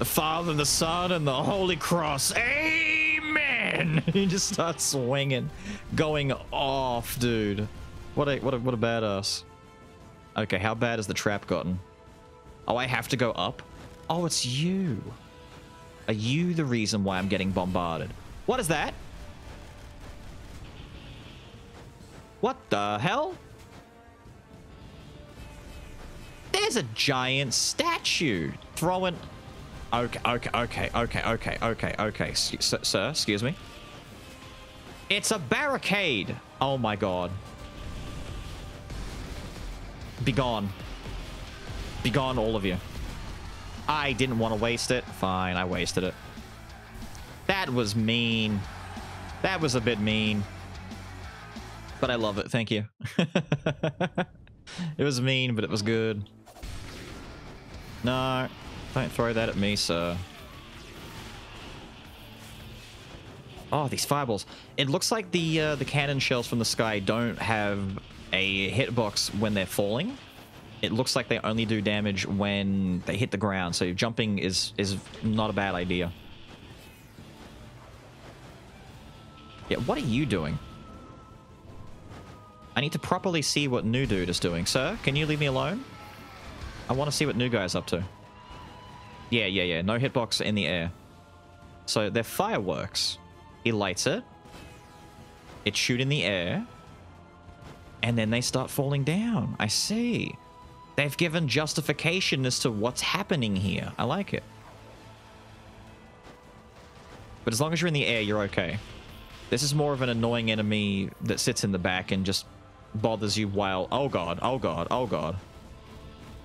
Father, and the Son, and the Holy Cross. Amen. He just starts swinging, going off, dude. What a what a what a badass. Okay, how bad has the trap gotten? Oh, I have to go up. Oh, it's you. Are you the reason why I'm getting bombarded? What is that? What the hell? There's a giant statue throwing... Okay, okay, okay, okay, okay, okay, okay. sir, excuse me. It's a barricade. Oh my god. Be gone. Be gone, all of you. I didn't want to waste it. Fine, I wasted it. That was mean. That was a bit mean. But I love it. Thank you. it was mean, but it was good. No, don't throw that at me, sir. Oh, these fireballs. It looks like the uh, the cannon shells from the sky don't have a hitbox when they're falling. It looks like they only do damage when they hit the ground, so jumping is, is not a bad idea. Yeah, what are you doing? I need to properly see what new dude is doing. Sir, can you leave me alone? I want to see what new guy is up to. Yeah, yeah, yeah. No hitbox in the air. So they're fireworks. He lights it. It shoot in the air. And then they start falling down. I see. They've given justification as to what's happening here. I like it. But as long as you're in the air, you're okay. This is more of an annoying enemy that sits in the back and just bothers you while... Oh god, oh god, oh god.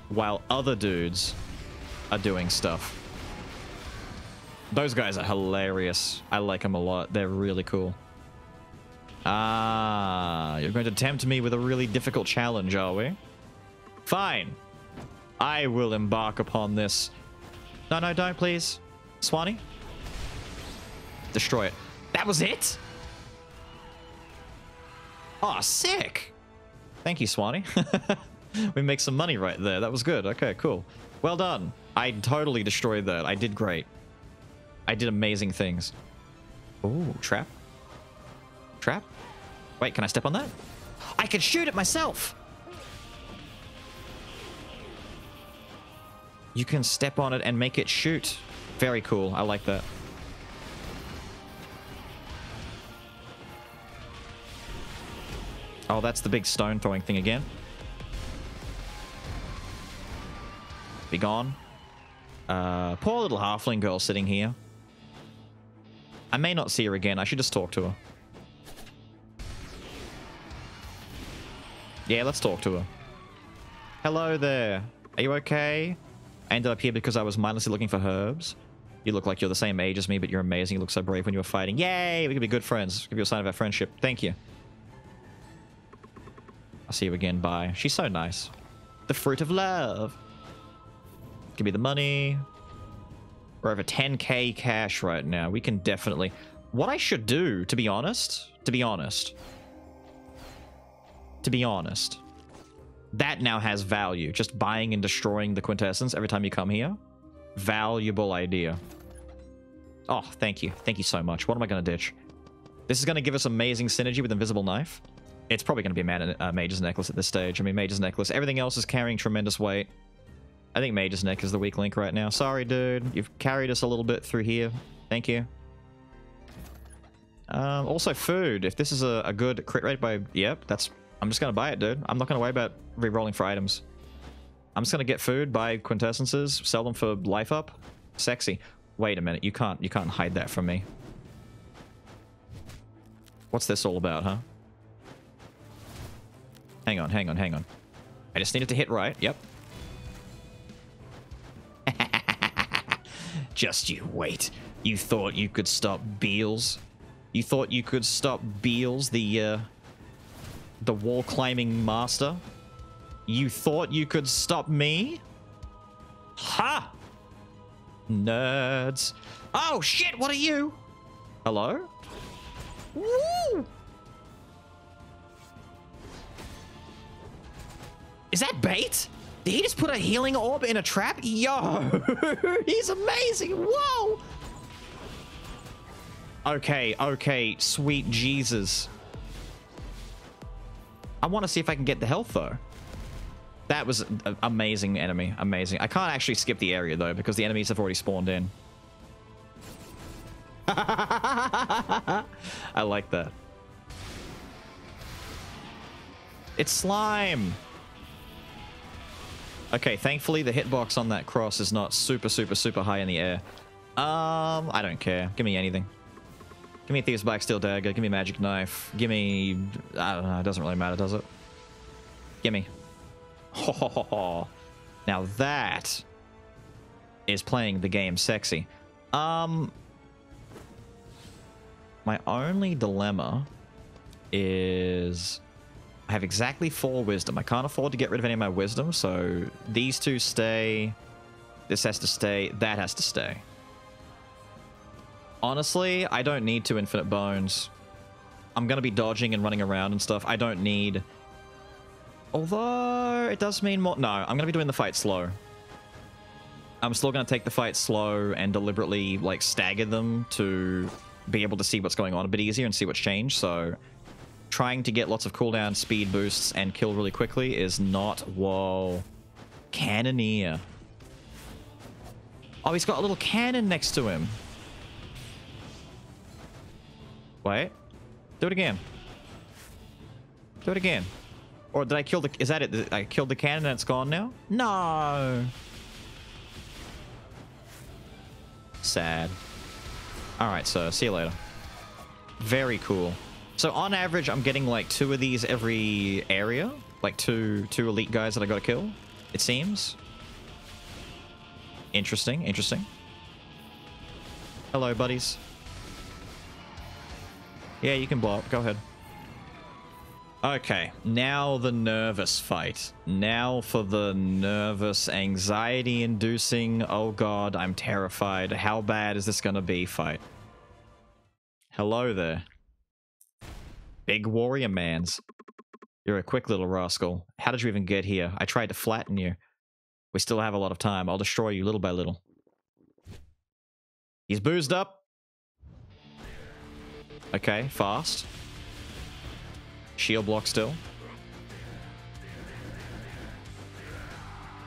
While other dudes are doing stuff. Those guys are hilarious. I like them a lot. They're really cool. Ah, you're going to tempt me with a really difficult challenge, are we? Fine. I will embark upon this. No, no, don't, please. Swanee? Destroy it. That was it? Oh, sick. Thank you, Swanee. we make some money right there. That was good. Okay, cool. Well done. I totally destroyed that. I did great. I did amazing things. Ooh, trap. Trap? Wait, can I step on that? I can shoot it myself! You can step on it and make it shoot. Very cool. I like that. Oh, that's the big stone throwing thing again. Be gone. Uh, poor little halfling girl sitting here. I may not see her again. I should just talk to her. Yeah, let's talk to her. Hello there. Are you okay? I ended up here because I was mindlessly looking for herbs. You look like you're the same age as me, but you're amazing. You look so brave when you were fighting. Yay! We can be good friends. Give you a sign of our friendship. Thank you. I'll see you again. Bye. She's so nice. The fruit of love. Give me the money. We're over 10k cash right now. We can definitely... What I should do, to be honest, to be honest, to be honest, that now has value. Just buying and destroying the quintessence every time you come here. Valuable idea. Oh, thank you. Thank you so much. What am I going to ditch? This is going to give us amazing synergy with Invisible Knife. It's probably going to be a uh, Mage's Necklace at this stage. I mean, Mage's Necklace. Everything else is carrying tremendous weight. I think Mage's Neck is the weak link right now. Sorry, dude. You've carried us a little bit through here. Thank you. Um, also, food. If this is a, a good crit rate by... Yep, that's... I'm just going to buy it, dude. I'm not going to worry about re-rolling for items. I'm just going to get food, buy quintessences, sell them for life up. Sexy. Wait a minute. You can't, you can't hide that from me. What's this all about, huh? Hang on, hang on, hang on. I just needed to hit right. Yep. Just you wait. You thought you could stop Beelz? You thought you could stop Beelz, the, uh, the wall climbing master? You thought you could stop me? Ha! Nerds. Oh shit, what are you? Hello? Woo! Is that bait? Did he just put a healing orb in a trap? Yo, he's amazing. Whoa. Okay, okay, sweet Jesus. I want to see if I can get the health, though. That was an amazing enemy. Amazing. I can't actually skip the area, though, because the enemies have already spawned in. I like that. It's slime. Okay, thankfully the hitbox on that cross is not super, super, super high in the air. Um, I don't care. Give me anything. Give me Thieves Black Steel Dagger. Give me Magic Knife. Give me... I don't know. It doesn't really matter, does it? Give me. Ho, ho, ho, ho. Now that is playing the game sexy. Um, my only dilemma is I have exactly four wisdom. I can't afford to get rid of any of my wisdom, so these two stay. This has to stay. That has to stay. Honestly, I don't need two infinite bones. I'm going to be dodging and running around and stuff. I don't need... Although, it does mean more... No, I'm going to be doing the fight slow. I'm still going to take the fight slow and deliberately, like, stagger them to be able to see what's going on a bit easier and see what's changed, so... Trying to get lots of cooldown, speed boosts, and kill really quickly is not... Whoa. Cannoneer. Oh, he's got a little cannon next to him. Wait. Do it again. Do it again. Or did I kill the... Is that it? I killed the cannon and it's gone now? No. Sad. Alright, so see you later. Very cool. So on average, I'm getting like two of these every area. Like two, two elite guys that I gotta kill, it seems. Interesting, interesting. Hello, buddies. Yeah, you can blow up. Go ahead. Okay, now the nervous fight. Now for the nervous, anxiety-inducing, oh god, I'm terrified, how bad is this gonna be fight. Hello there. Big warrior mans. You're a quick little rascal. How did you even get here? I tried to flatten you. We still have a lot of time. I'll destroy you little by little. He's boozed up. Okay, fast. Shield block still.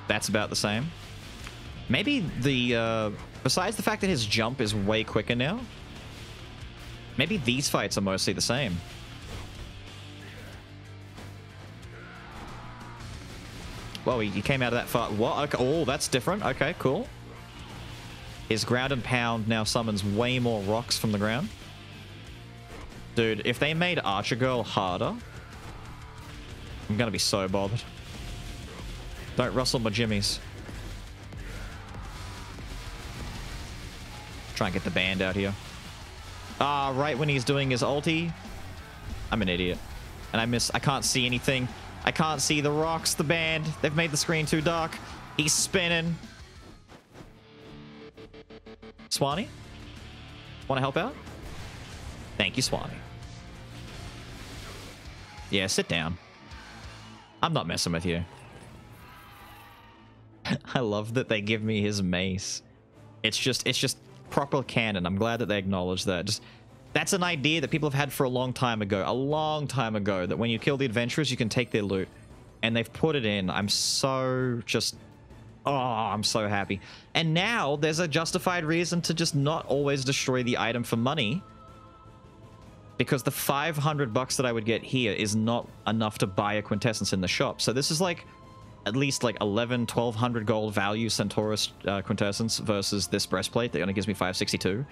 That's about the same. Maybe the, uh, besides the fact that his jump is way quicker now, maybe these fights are mostly the same. Whoa, he, came out of that far. What? Okay. Oh, that's different. Okay, cool. His ground and pound now summons way more rocks from the ground. Dude, if they made Archer Girl harder, I'm gonna be so bothered. Don't rustle my jimmies. Try and get the band out here. Ah, right when he's doing his ulti. I'm an idiot. And I miss... I can't see anything. I can't see the rocks, the band. They've made the screen too dark. He's spinning. Swanee? Want to help out? Thank you, Swanee. Yeah, sit down. I'm not messing with you. I love that they give me his mace. It's just, it's just proper canon. I'm glad that they acknowledge that. Just, that's an idea that people have had for a long time ago. A long time ago. That when you kill the adventurers, you can take their loot. And they've put it in. I'm so just... Oh, I'm so happy. And now there's a justified reason to just not always destroy the item for money because the 500 bucks that I would get here is not enough to buy a quintessence in the shop. So this is like at least like 11, 1200 gold value Centaurus uh, quintessence versus this breastplate that only gives me 562.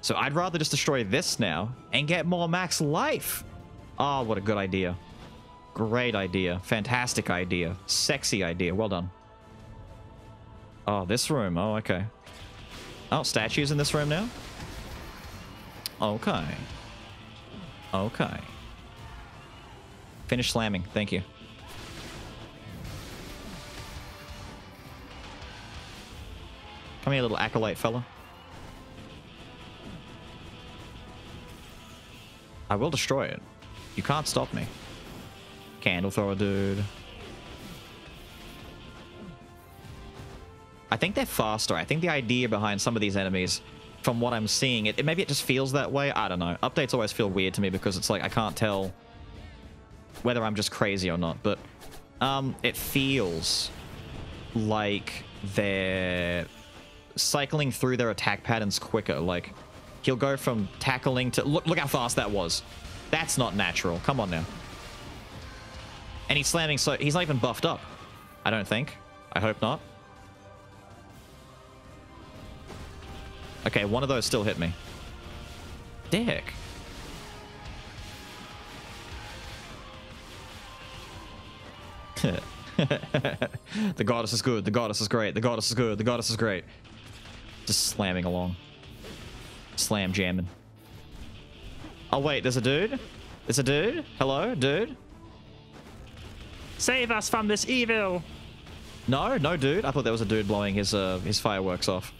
So I'd rather just destroy this now and get more max life. Oh, what a good idea. Great idea. Fantastic idea. Sexy idea. Well done. Oh, this room. Oh, okay. Oh, statues in this room now? Okay. Okay. Finish slamming. Thank you. Come here, little acolyte fella. I will destroy it. You can't stop me. Candle thrower, dude. I think they're faster. I think the idea behind some of these enemies from what I'm seeing. It, it, maybe it just feels that way. I don't know. Updates always feel weird to me because it's like I can't tell whether I'm just crazy or not. But um, it feels like they're cycling through their attack patterns quicker. Like He'll go from tackling to... Look, look how fast that was. That's not natural. Come on now. And he's slamming so... He's not even buffed up. I don't think. I hope not. Okay, one of those still hit me. Dick. the goddess is good. The goddess is great. The goddess is good. The goddess is great. Just slamming along. Slam jamming. Oh, wait. There's a dude? There's a dude? Hello, dude? Save us from this evil. No, no dude. I thought there was a dude blowing his uh, his fireworks off.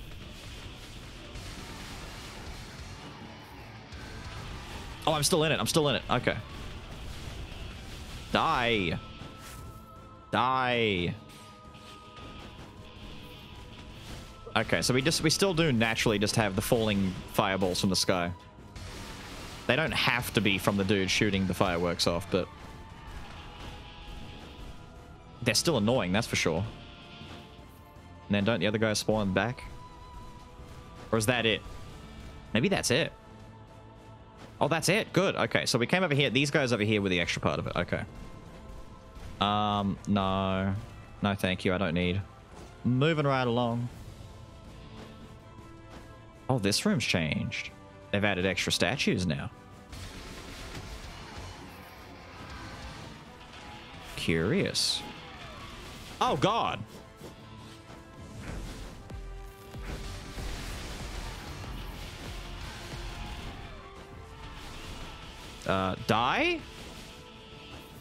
Oh, I'm still in it. I'm still in it. Okay. Die. Die. Okay, so we just we still do naturally just have the falling fireballs from the sky. They don't have to be from the dude shooting the fireworks off, but they're still annoying, that's for sure. And then don't the other guys spawn back? Or is that it? Maybe that's it. Oh, that's it. Good. Okay, so we came over here. These guys over here were the extra part of it. Okay. Um, no. No, thank you. I don't need. Moving right along. Oh, this room's changed. They've added extra statues now. Curious. Oh, God. Uh, die?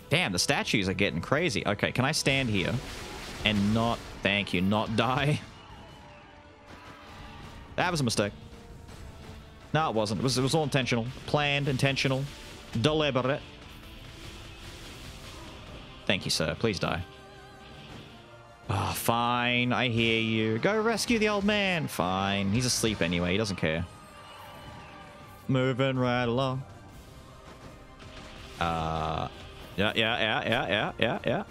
Damn, the statues are getting crazy. Okay, can I stand here and not, thank you, not die? That was a mistake. No, it wasn't. It was, it was all intentional. Planned, intentional, deliberate. Thank you, sir. Please die. Oh, fine. I hear you. Go rescue the old man. Fine. He's asleep anyway. He doesn't care. Moving right along. Uh, yeah, yeah, yeah, yeah, yeah, yeah, yeah.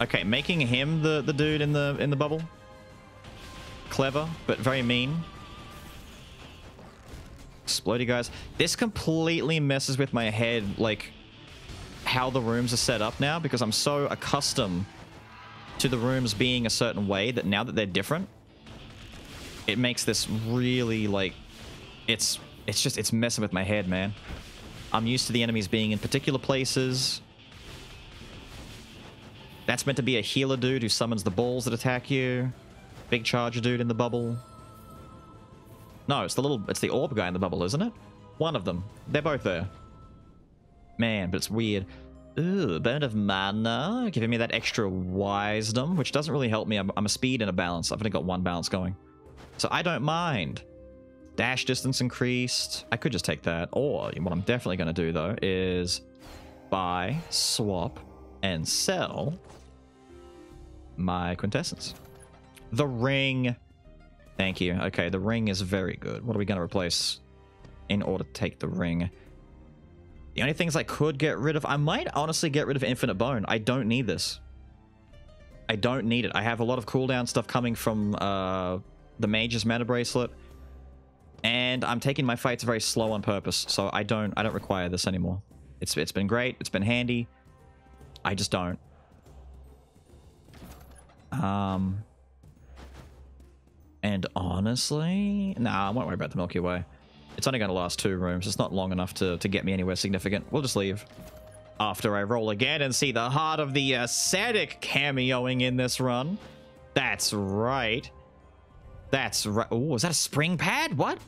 Okay, making him the the dude in the in the bubble. Clever, but very mean. Explodey guys. This completely messes with my head, like how the rooms are set up now, because I'm so accustomed to the rooms being a certain way that now that they're different, it makes this really like it's it's just it's messing with my head, man. I'm used to the enemies being in particular places. That's meant to be a healer dude who summons the balls that attack you. Big charger dude in the bubble. No, it's the little, it's the orb guy in the bubble, isn't it? One of them. They're both there. Man, but it's weird. Ooh, bone of mana, giving me that extra wisdom, which doesn't really help me. I'm, I'm a speed and a balance. I've only got one balance going. So I don't mind. Dash distance increased. I could just take that. Or what I'm definitely going to do, though, is buy, swap, and sell my quintessence. The ring. Thank you. Okay, the ring is very good. What are we going to replace in order to take the ring? The only things I could get rid of... I might honestly get rid of Infinite Bone. I don't need this. I don't need it. I have a lot of cooldown stuff coming from uh, the Mage's Mana Bracelet and I'm taking my fights very slow on purpose, so I don't I don't require this anymore. It's it's been great, it's been handy. I just don't. Um and honestly, nah, I won't worry about the Milky Way. It's only going to last two rooms. It's not long enough to, to get me anywhere significant. We'll just leave. After I roll again and see the heart of the uh, ascetic cameoing in this run. That's right. That's right. Oh, is that a spring pad? What?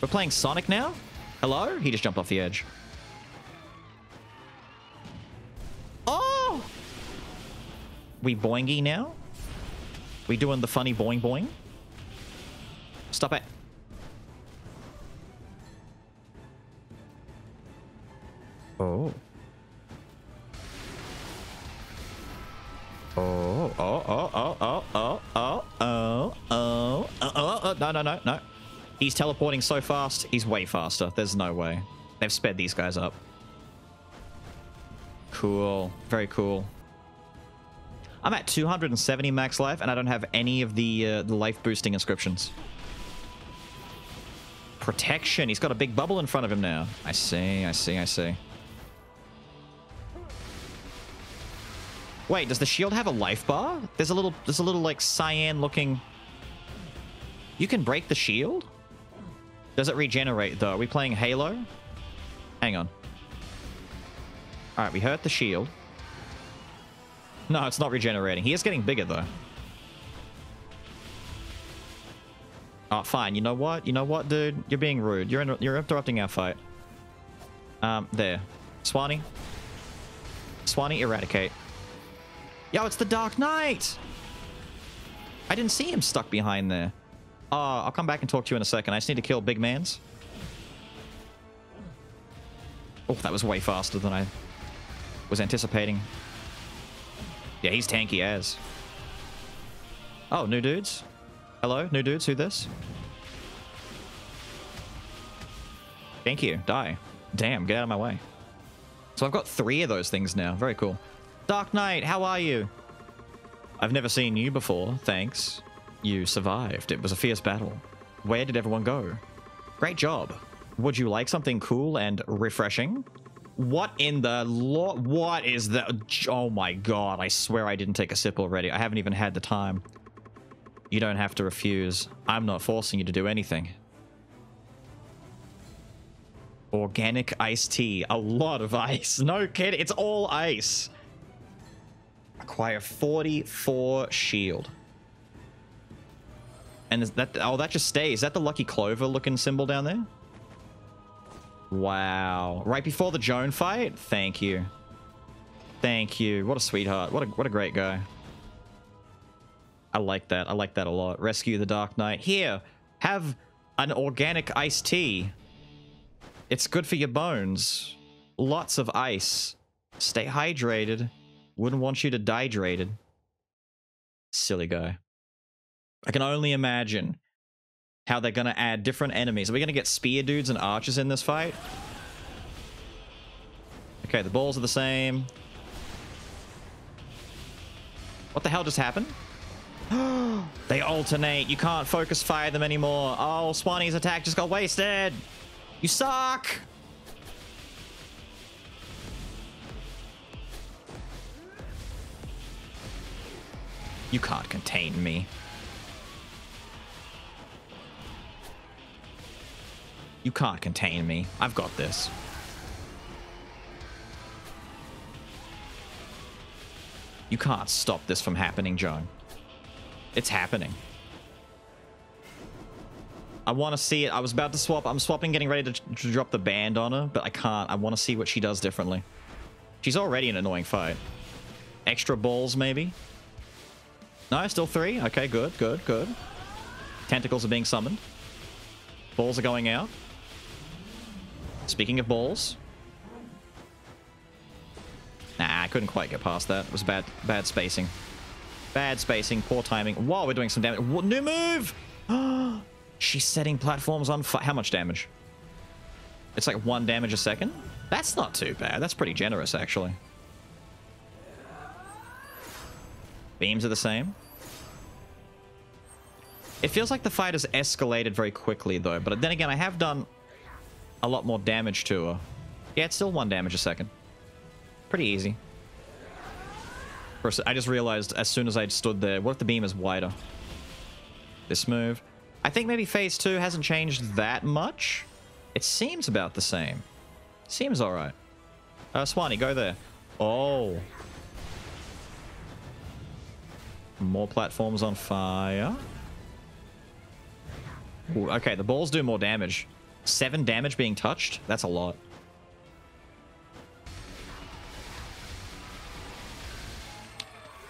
We're playing Sonic now? Hello? He just jumped off the edge. Oh! We boingy now? We doing the funny boing boing? Stop it. Oh. Oh, oh, oh, oh, oh, oh, oh, oh, oh, oh, oh, no, no, no, no. He's teleporting so fast, he's way faster. There's no way. They've sped these guys up. Cool. Very cool. I'm at 270 max life, and I don't have any of the, uh, the life boosting inscriptions. protection. He's got a big bubble in front of him now. I see, I see, I see. Wait, does the shield have a life bar? There's a little, there's a little like cyan looking... You can break the shield? Does it regenerate though? Are we playing Halo? Hang on. Alright, we hurt the shield. No, it's not regenerating. He is getting bigger though. Oh, fine. You know what? You know what, dude? You're being rude. You're in, you're interrupting our fight. Um, there. Swanee. Swanee, eradicate. Yo, it's the Dark Knight! I didn't see him stuck behind there. Uh, I'll come back and talk to you in a second. I just need to kill big mans. Oh, that was way faster than I was anticipating. Yeah, he's tanky as. Oh, new dudes? Hello, new dudes, who this? Thank you, die. Damn, get out of my way. So I've got three of those things now. Very cool. Dark Knight, how are you? I've never seen you before, thanks. You survived. It was a fierce battle. Where did everyone go? Great job. Would you like something cool and refreshing? What in the law? What is that? Oh my god, I swear I didn't take a sip already. I haven't even had the time. You don't have to refuse. I'm not forcing you to do anything. Organic iced tea. A lot of ice. No kidding. It's all ice. Acquire 44 shield. And is that... Oh, that just stays. Is that the Lucky Clover looking symbol down there? Wow. Right before the Joan fight? Thank you. Thank you. What a sweetheart. What a, what a great guy. I like that. I like that a lot. Rescue the Dark Knight. Here, have an organic iced tea. It's good for your bones. Lots of ice. Stay hydrated. Wouldn't want you to dehydrated. Silly guy. I can only imagine how they're going to add different enemies. Are we going to get spear dudes and archers in this fight? Okay, the balls are the same. What the hell just happened? they alternate. You can't focus fire them anymore. Oh, Swanee's attack just got wasted. You suck. You can't contain me. You can't contain me. I've got this. You can't stop this from happening, Joan. It's happening. I want to see it. I was about to swap. I'm swapping, getting ready to, to drop the band on her, but I can't. I want to see what she does differently. She's already an annoying fight. Extra balls, maybe? No, still three? Okay, good, good, good. Tentacles are being summoned. Balls are going out. Speaking of balls. Nah, I couldn't quite get past that. It was bad, bad spacing. Bad spacing, poor timing. Whoa, we're doing some damage. What, new move! She's setting platforms on fire. How much damage? It's like one damage a second? That's not too bad. That's pretty generous, actually. Beams are the same. It feels like the fight has escalated very quickly, though. But then again, I have done a lot more damage to her. Yeah, it's still one damage a second. Pretty easy. I just realized as soon as I stood there, what if the beam is wider? This move. I think maybe phase two hasn't changed that much. It seems about the same. Seems alright. Uh, Swanee, go there. Oh. More platforms on fire. Ooh, okay, the balls do more damage. Seven damage being touched? That's a lot.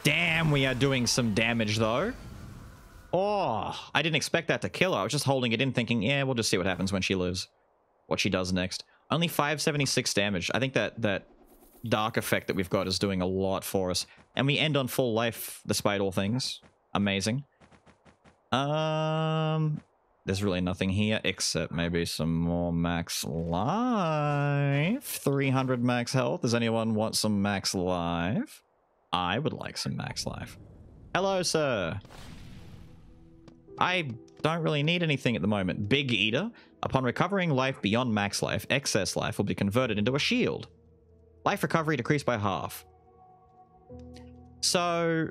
Damn, we are doing some damage, though. Oh, I didn't expect that to kill her. I was just holding it in thinking, yeah, we'll just see what happens when she lives. What she does next. Only 576 damage. I think that, that dark effect that we've got is doing a lot for us. And we end on full life, despite all things. Amazing. Um, there's really nothing here except maybe some more max life. 300 max health. Does anyone want some max life? I would like some max life. Hello, sir. I Don't really need anything at the moment. Big Eater. Upon recovering life beyond max life, excess life will be converted into a shield. Life recovery decreased by half. So,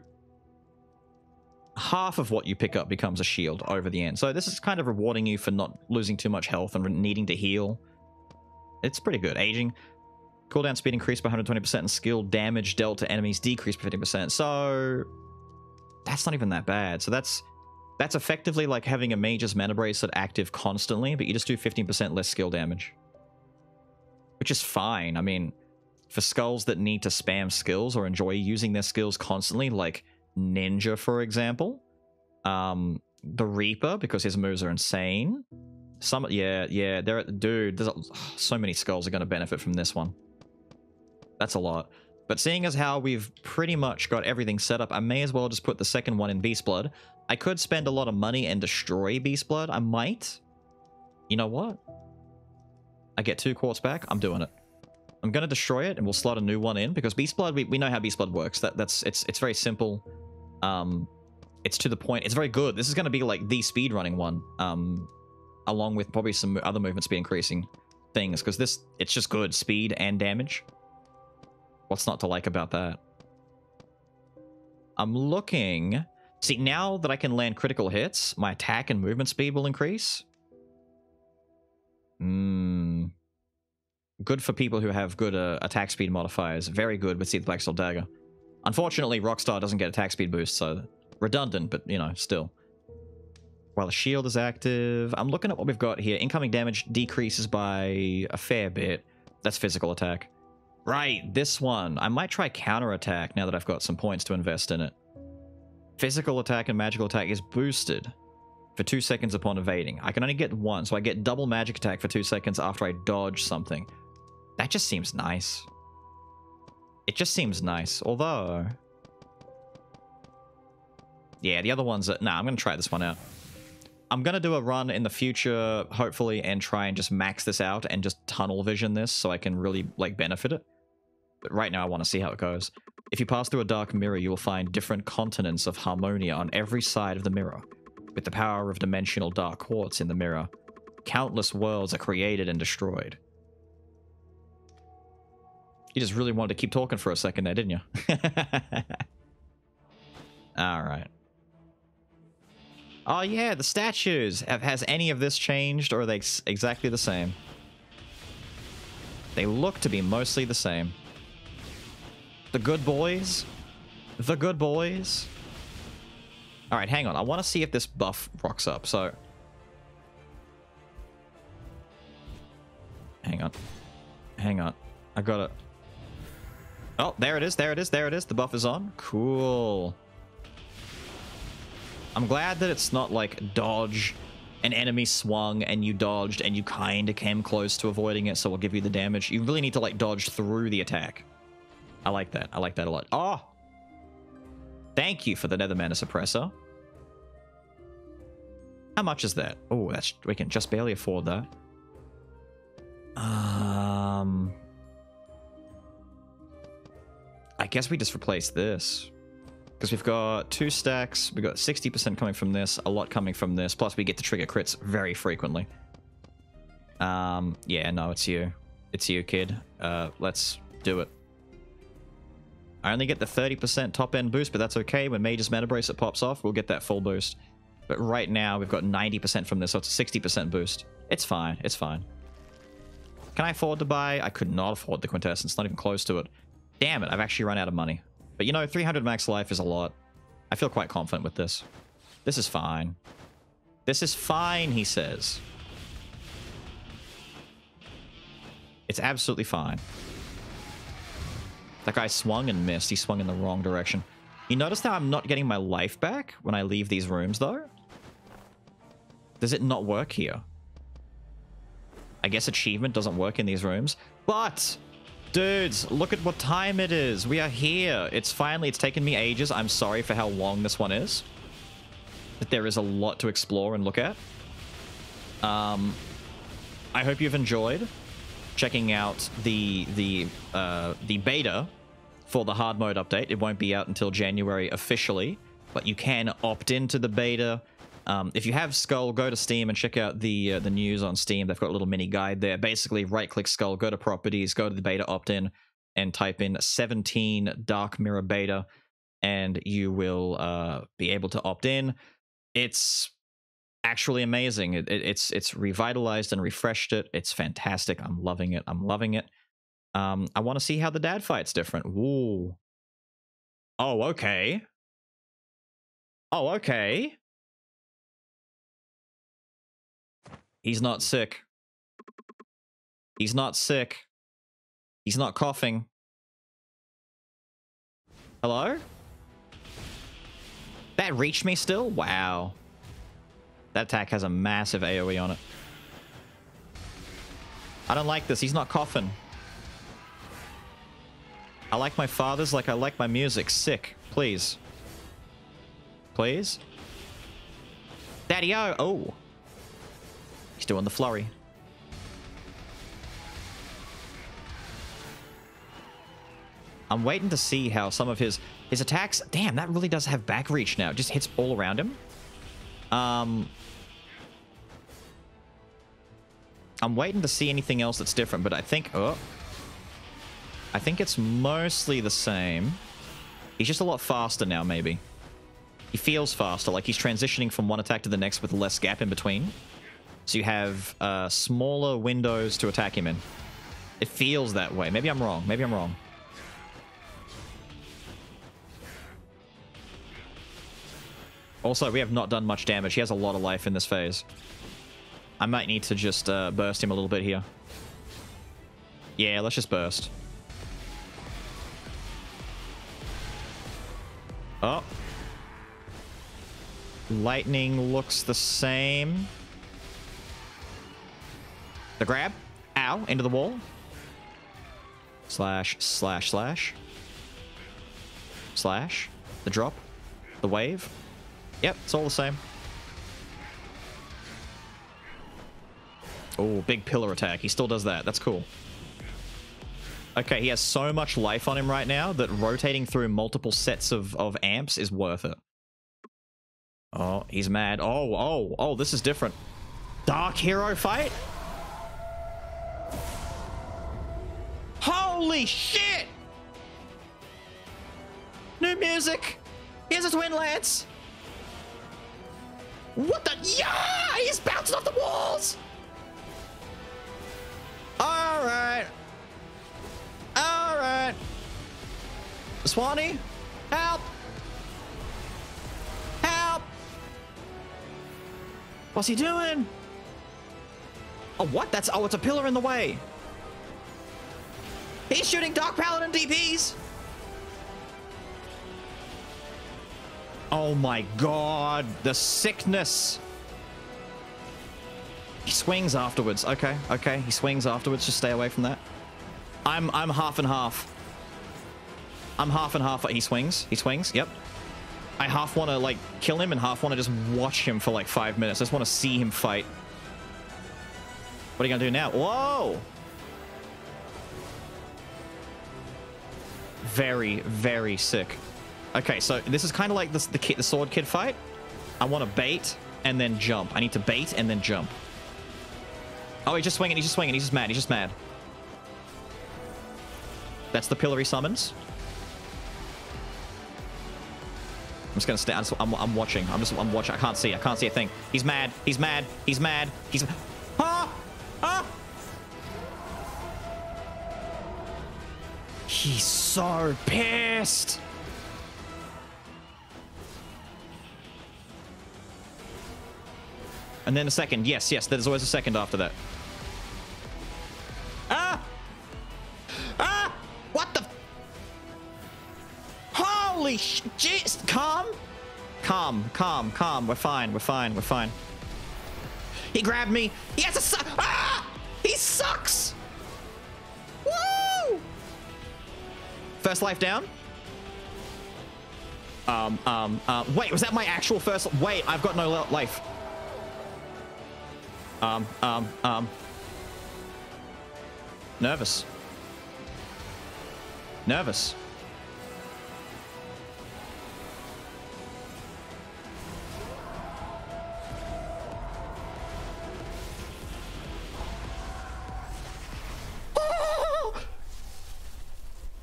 half of what you pick up becomes a shield over the end. So this is kind of rewarding you for not losing too much health and needing to heal. It's pretty good. Aging. Cooldown speed increased by 120% and skill damage dealt to enemies decreased by 50%. So that's not even that bad. So that's that's effectively like having a mage's mana bracelet active constantly, but you just do 15% less skill damage. Which is fine. I mean, for skulls that need to spam skills or enjoy using their skills constantly, like Ninja, for example. Um, the Reaper, because his moves are insane. Some, yeah, yeah, there, dude, there's a, so many skulls are going to benefit from this one. That's a lot. But seeing as how we've pretty much got everything set up, I may as well just put the second one in Beast Blood. I could spend a lot of money and destroy Beast Blood. I might. You know what? I get two quartz back. I'm doing it. I'm going to destroy it and we'll slot a new one in because Beast Blood, we, we know how Beast Blood works. That That's it's it's very simple. Um, It's to the point. It's very good. This is going to be like the speed running one. Um, along with probably some other movement speed increasing things because this it's just good speed and damage. What's not to like about that? I'm looking. See, now that I can land critical hits, my attack and movement speed will increase. Hmm. Good for people who have good uh, attack speed modifiers. Very good with Seath Blacksteel Dagger. Unfortunately, Rockstar doesn't get attack speed boost, so redundant, but, you know, still. While the shield is active, I'm looking at what we've got here. Incoming damage decreases by a fair bit. That's physical attack. Right, this one. I might try counterattack now that I've got some points to invest in it. Physical attack and magical attack is boosted for two seconds upon evading. I can only get one, so I get double magic attack for two seconds after I dodge something. That just seems nice. It just seems nice, although... Yeah, the other ones... Are... Nah, I'm going to try this one out. I'm going to do a run in the future, hopefully, and try and just max this out and just tunnel vision this so I can really, like, benefit it. But right now I want to see how it goes. If you pass through a dark mirror, you will find different continents of harmonia on every side of the mirror. With the power of dimensional dark quartz in the mirror, countless worlds are created and destroyed. You just really wanted to keep talking for a second there, didn't you? Alright. Oh yeah, the statues! Have has any of this changed, or are they exactly the same? They look to be mostly the same. The good boys? The good boys? Alright, hang on. I want to see if this buff rocks up, so... Hang on. Hang on. I got it. Oh, there it is, there it is, there it is. The buff is on. Cool. I'm glad that it's not like dodge, an enemy swung and you dodged and you kind of came close to avoiding it, so we'll give you the damage. You really need to like dodge through the attack. I like that. I like that a lot. Oh! Thank you for the Nether Mana Suppressor. How much is that? Oh, that's we can just barely afford that. Um... I guess we just replace this. Because we've got two stacks, we've got 60% coming from this, a lot coming from this, plus we get to trigger crits very frequently. Um, yeah, no, it's you. It's you, kid. Uh, let's do it. I only get the 30% top end boost, but that's okay. When Mage's Mana Bracelet pops off, we'll get that full boost. But right now, we've got 90% from this, so it's a 60% boost. It's fine. It's fine. Can I afford to buy? I could not afford the Quintessence. Not even close to it. Damn it, I've actually run out of money. But you know, 300 max life is a lot. I feel quite confident with this. This is fine. This is fine, he says. It's absolutely fine. That guy swung and missed. He swung in the wrong direction. You notice how I'm not getting my life back when I leave these rooms, though? Does it not work here? I guess achievement doesn't work in these rooms. But Dudes, look at what time it is. We are here. It's finally, it's taken me ages. I'm sorry for how long this one is. But there is a lot to explore and look at. Um, I hope you've enjoyed checking out the the uh, the beta for the hard mode update. It won't be out until January officially, but you can opt into the beta Um, if you have Skul, go to Steam and check out the uh, the news on Steam. They've got a little mini guide there. Basically, right click Skul, go to Properties, go to the beta opt in, and type in 17 Dark Mirror Beta, and you will uh, be able to opt in. It's actually amazing. It, it, it's it's revitalized and refreshed it. It's fantastic. I'm loving it. I'm loving it. Um, I want to see how the dad fight's different. Ooh. Oh, okay. Oh, okay. He's not sick. He's not sick. He's not coughing. Hello? That reached me still? Wow. That attack has a massive AoE on it. I don't like this. He's not coughing. I like my father's like I like my music. Sick. Please. Please? Daddy-o! Oh! He's doing the flurry. I'm waiting to see how some of his his attacks... Damn, that really does have back reach now. It just hits all around him. Um, I'm waiting to see anything else that's different, but I think... Oh, I think it's mostly the same. He's just a lot faster now, maybe. He feels faster, like he's transitioning from one attack to the next with less gap in between. So you have uh, smaller windows to attack him in. It feels that way. Maybe I'm wrong. Maybe I'm wrong. Also, we have not done much damage. He has a lot of life in this phase. I might need to just uh, burst him a little bit here. Yeah, let's just burst. Oh. Lightning looks the same. The grab. Ow. Into the wall. Slash, slash, slash. Slash. The drop. The wave. Yep, it's all the same. Oh, big pillar attack. He still does that. That's cool. Okay, he has so much life on him right now that rotating through multiple sets of, of amps is worth it. Oh, he's mad. Oh, oh, oh, this is different. Dark hero fight? Holy shit! New music! Here's a twin lance! What the? Yeah! He's bouncing off the walls! Alright. Alright. Swanee, help! Help! What's he doing? Oh, what? That's... Oh, it's a pillar in the way. He's shooting Dark Paladin DPs! Oh my god, the sickness. He swings afterwards. Okay, okay. He swings afterwards. Just stay away from that. I'm I'm half and half. I'm half and half. He swings. He swings. Yep. I half want to like kill him and half want to just watch him for like five minutes. I just want to see him fight. What are you gonna do now? Whoa! Very, very sick. Okay, so this is kind of like the, kid, the sword kid fight. I want to bait and then jump. I need to bait and then jump. Oh, he's just swinging. He's just swinging. He's just mad. He's just mad. That's the pillory summons. I'm just gonna stay. I'm, I'm, watching. I'm just. I'm watching. I can't see. I can't see a thing. He's mad. He's mad. He's mad. He's. Ah! Ah! He's so pissed. And then a second. Yes, yes, there's always a second after that. Ah! Ah! What the? Holy sh... Jeez. Calm? Calm, calm, calm. We're fine, we're fine, we're fine. He grabbed me. He has a su Ah! He sucks! Woo! First life down. Um, um, uh, wait, was that my actual first? Wait, I've got no life. Um, um, um. Nervous. Nervous.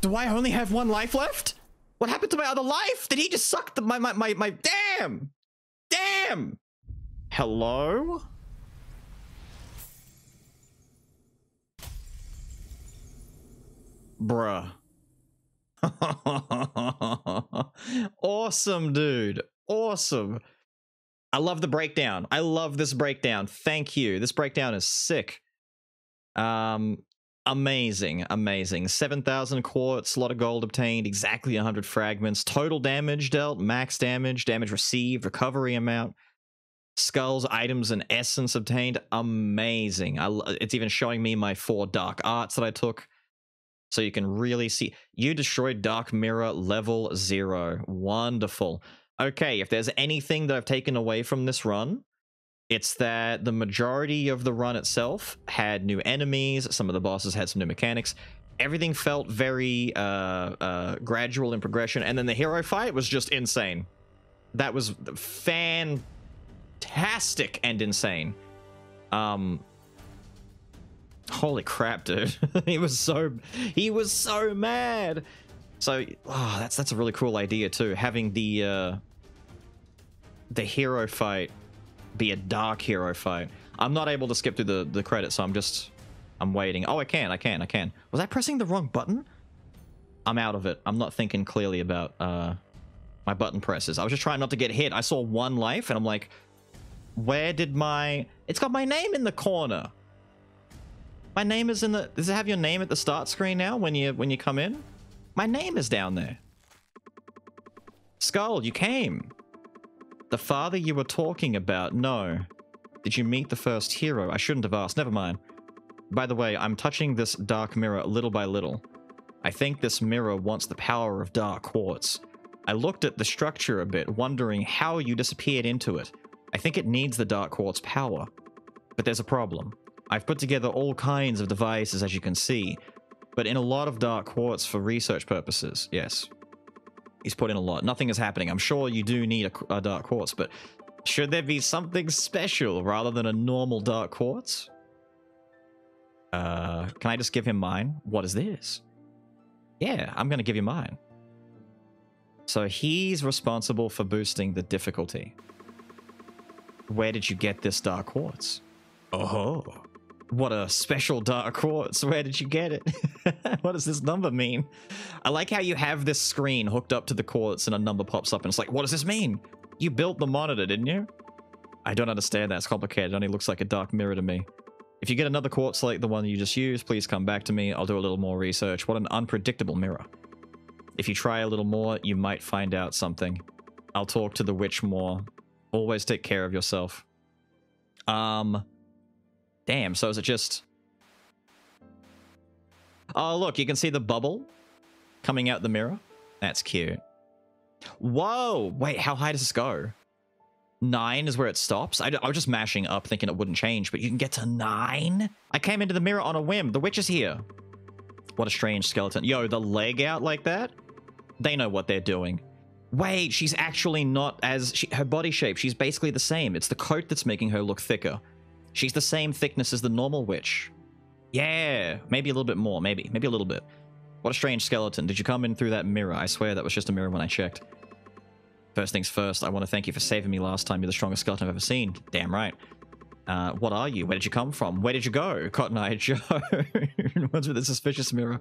Do I only have one life left? What happened to my other life? Did he just suck the, my, my, my, my, damn! Damn! Hello? Bruh. awesome, dude. Awesome. I love the breakdown. I love this breakdown. Thank you. This breakdown is sick. Um, amazing, amazing. 7,000 quartz, lot of gold obtained, exactly 100 fragments, total damage dealt, max damage, damage received, recovery amount, skulls, items, and essence obtained. Amazing. I, it's even showing me my four dark arts that I took. So you can really see. You destroyed Dark Mirror level zero. Wonderful. Okay, if there's anything that I've taken away from this run, it's that the majority of the run itself had new enemies. Some of the bosses had some new mechanics. Everything felt very uh, uh, gradual in progression. And then the hero fight was just insane. That was fantastic and insane. Um, holy crap, dude. he was so he was so mad. So oh, that's that's a really cool idea too. Having the uh, the hero fight be a dark hero fight. I'm not able to skip through the, the credits, so I'm just... I'm waiting. Oh, I can, I can, I can. Was I pressing the wrong button? I'm out of it. I'm not thinking clearly about uh, my button presses. I was just trying not to get hit. I saw one life, and I'm like, where did my... It's got my name in the corner. My name is in the... Does it have your name at the start screen now when you when you come in? My name is down there. Skul, you came. The father you were talking about, no. Did you meet the first hero? I shouldn't have asked, never mind. By the way, I'm touching this dark mirror little by little. I think this mirror wants the power of dark quartz. I looked at the structure a bit, wondering how you disappeared into it. I think it needs the dark quartz power. But there's a problem. I've put together all kinds of devices as you can see, but in a lot of dark quartz for research purposes, yes. He's put in a lot. Nothing is happening. I'm sure you do need a, a dark quartz, but should there be something special rather than a normal dark quartz? Uh, can I just give him mine? What is this? Yeah, I'm going to give you mine. So he's responsible for boosting the difficulty. Where did you get this dark quartz? Oh. What a special dark quartz. Where did you get it? what does this number mean? I like how you have this screen hooked up to the quartz and a number pops up and it's like, what does this mean? You built the monitor, didn't you? I don't understand that. It's complicated. It only looks like a dark mirror to me. If you get another quartz like the one you just used, please come back to me. I'll do a little more research. What an unpredictable mirror. If you try a little more, you might find out something. I'll talk to the witch more. Always take care of yourself. Um... Damn, so is it just... Oh, look, you can see the bubble coming out the mirror. That's cute. Whoa! Wait, how high does this go? Nine is where it stops? I, I was just mashing up thinking it wouldn't change, but you can get to nine? I came into the mirror on a whim. The witch is here. What a strange skeleton. Yo, the leg out like that? They know what they're doing. Wait, she's actually not as... She, her body shape, she's basically the same. It's the coat that's making her look thicker. She's the same thickness as the normal witch. Yeah, maybe a little bit more, maybe. Maybe a little bit. What a strange skeleton. Did you come in through that mirror? I swear that was just a mirror when I checked. First things first, I want to thank you for saving me last time. You're the strongest skeleton I've ever seen. Damn right. Uh, what are you? Where did you come from? Where did you go? Cotton Eye Joe. What's with the suspicious mirror?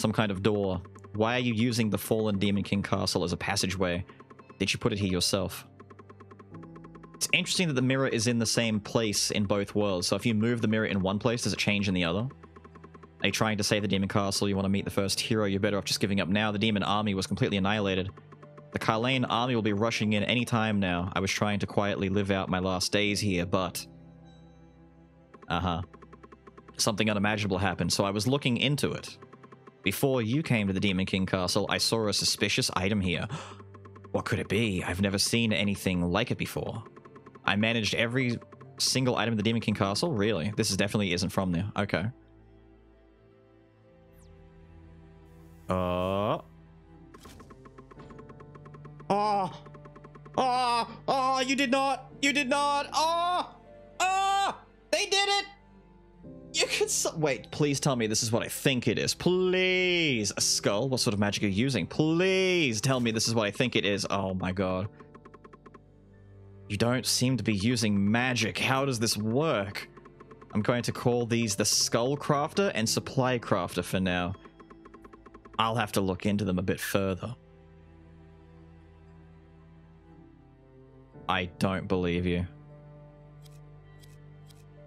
Some kind of door. Why are you using the fallen Demon King castle as a passageway? Did you put it here yourself? It's interesting that the mirror is in the same place in both worlds. So if you move the mirror in one place, does it change in the other? Are you trying to save the demon castle? You want to meet the first hero? You're better off just giving up now. The demon army was completely annihilated. The Carleon army will be rushing in any time now. I was trying to quietly live out my last days here, but... Uh-huh. Something unimaginable happened, so I was looking into it. Before you came to the Demon King castle, I saw a suspicious item here. What could it be? I've never seen anything like it before. I managed every single item in the Demon King castle? Really? This is definitely isn't from there. Okay. Uh. Oh. Oh. Oh, you did not. You did not. Oh. Oh. They did it. You Can so wait, please tell me this is what I think it is. Please. A skull? What sort of magic are you using? Please tell me this is what I think it is. Oh my god. You don't seem to be using magic. How does this work? I'm going to call these the Skull Crafter and Supply Crafter for now. I'll have to look into them a bit further. I don't believe you.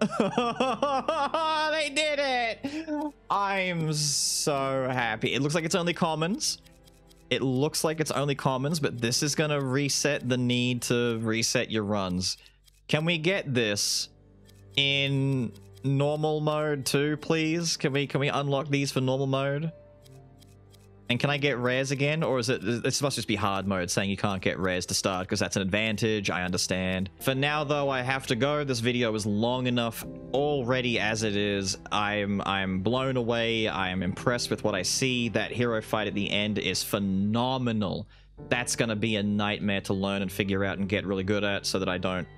they did it! I'm so happy. It looks like it's only commons. It looks like it's only commons, but this is going to reset the need to reset your runs. Can we get this in normal mode too, please? Can we can we unlock these for normal mode? And can I get rares again? Or is it, this must just be hard mode saying you can't get rares to start because that's an advantage, I understand. For now though, I have to go. This video is long enough already as it is. I'm, I'm blown away. I am impressed with what I see. That hero fight at the end is phenomenal. That's gonna be a nightmare to learn and figure out and get really good at so that I don't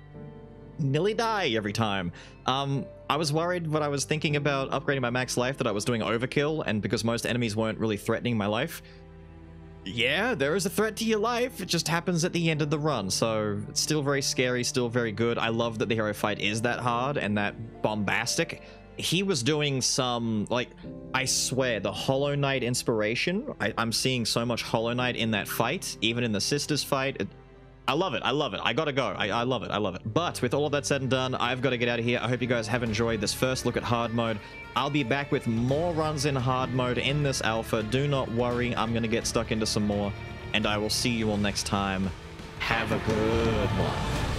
nearly die every time. Um, I was worried when I was thinking about upgrading my max life that I was doing overkill, and because most enemies weren't really threatening my life. Yeah, there is a threat to your life. It just happens at the end of the run, so it's still very scary, still very good. I love that the hero fight is that hard and that bombastic. He was doing some, like, I swear, the Hollow Knight inspiration. I, am seeing so much Hollow Knight in that fight, even in the sisters fight. It, I love it. I love it. I gotta go. I, I love it. I love it. But with all of that said and done, I've got to get out of here. I hope you guys have enjoyed this first look at hard mode. I'll be back with more runs in hard mode in this alpha. Do not worry. I'm going to get stuck into some more. And I will see you all next time. Have a good one.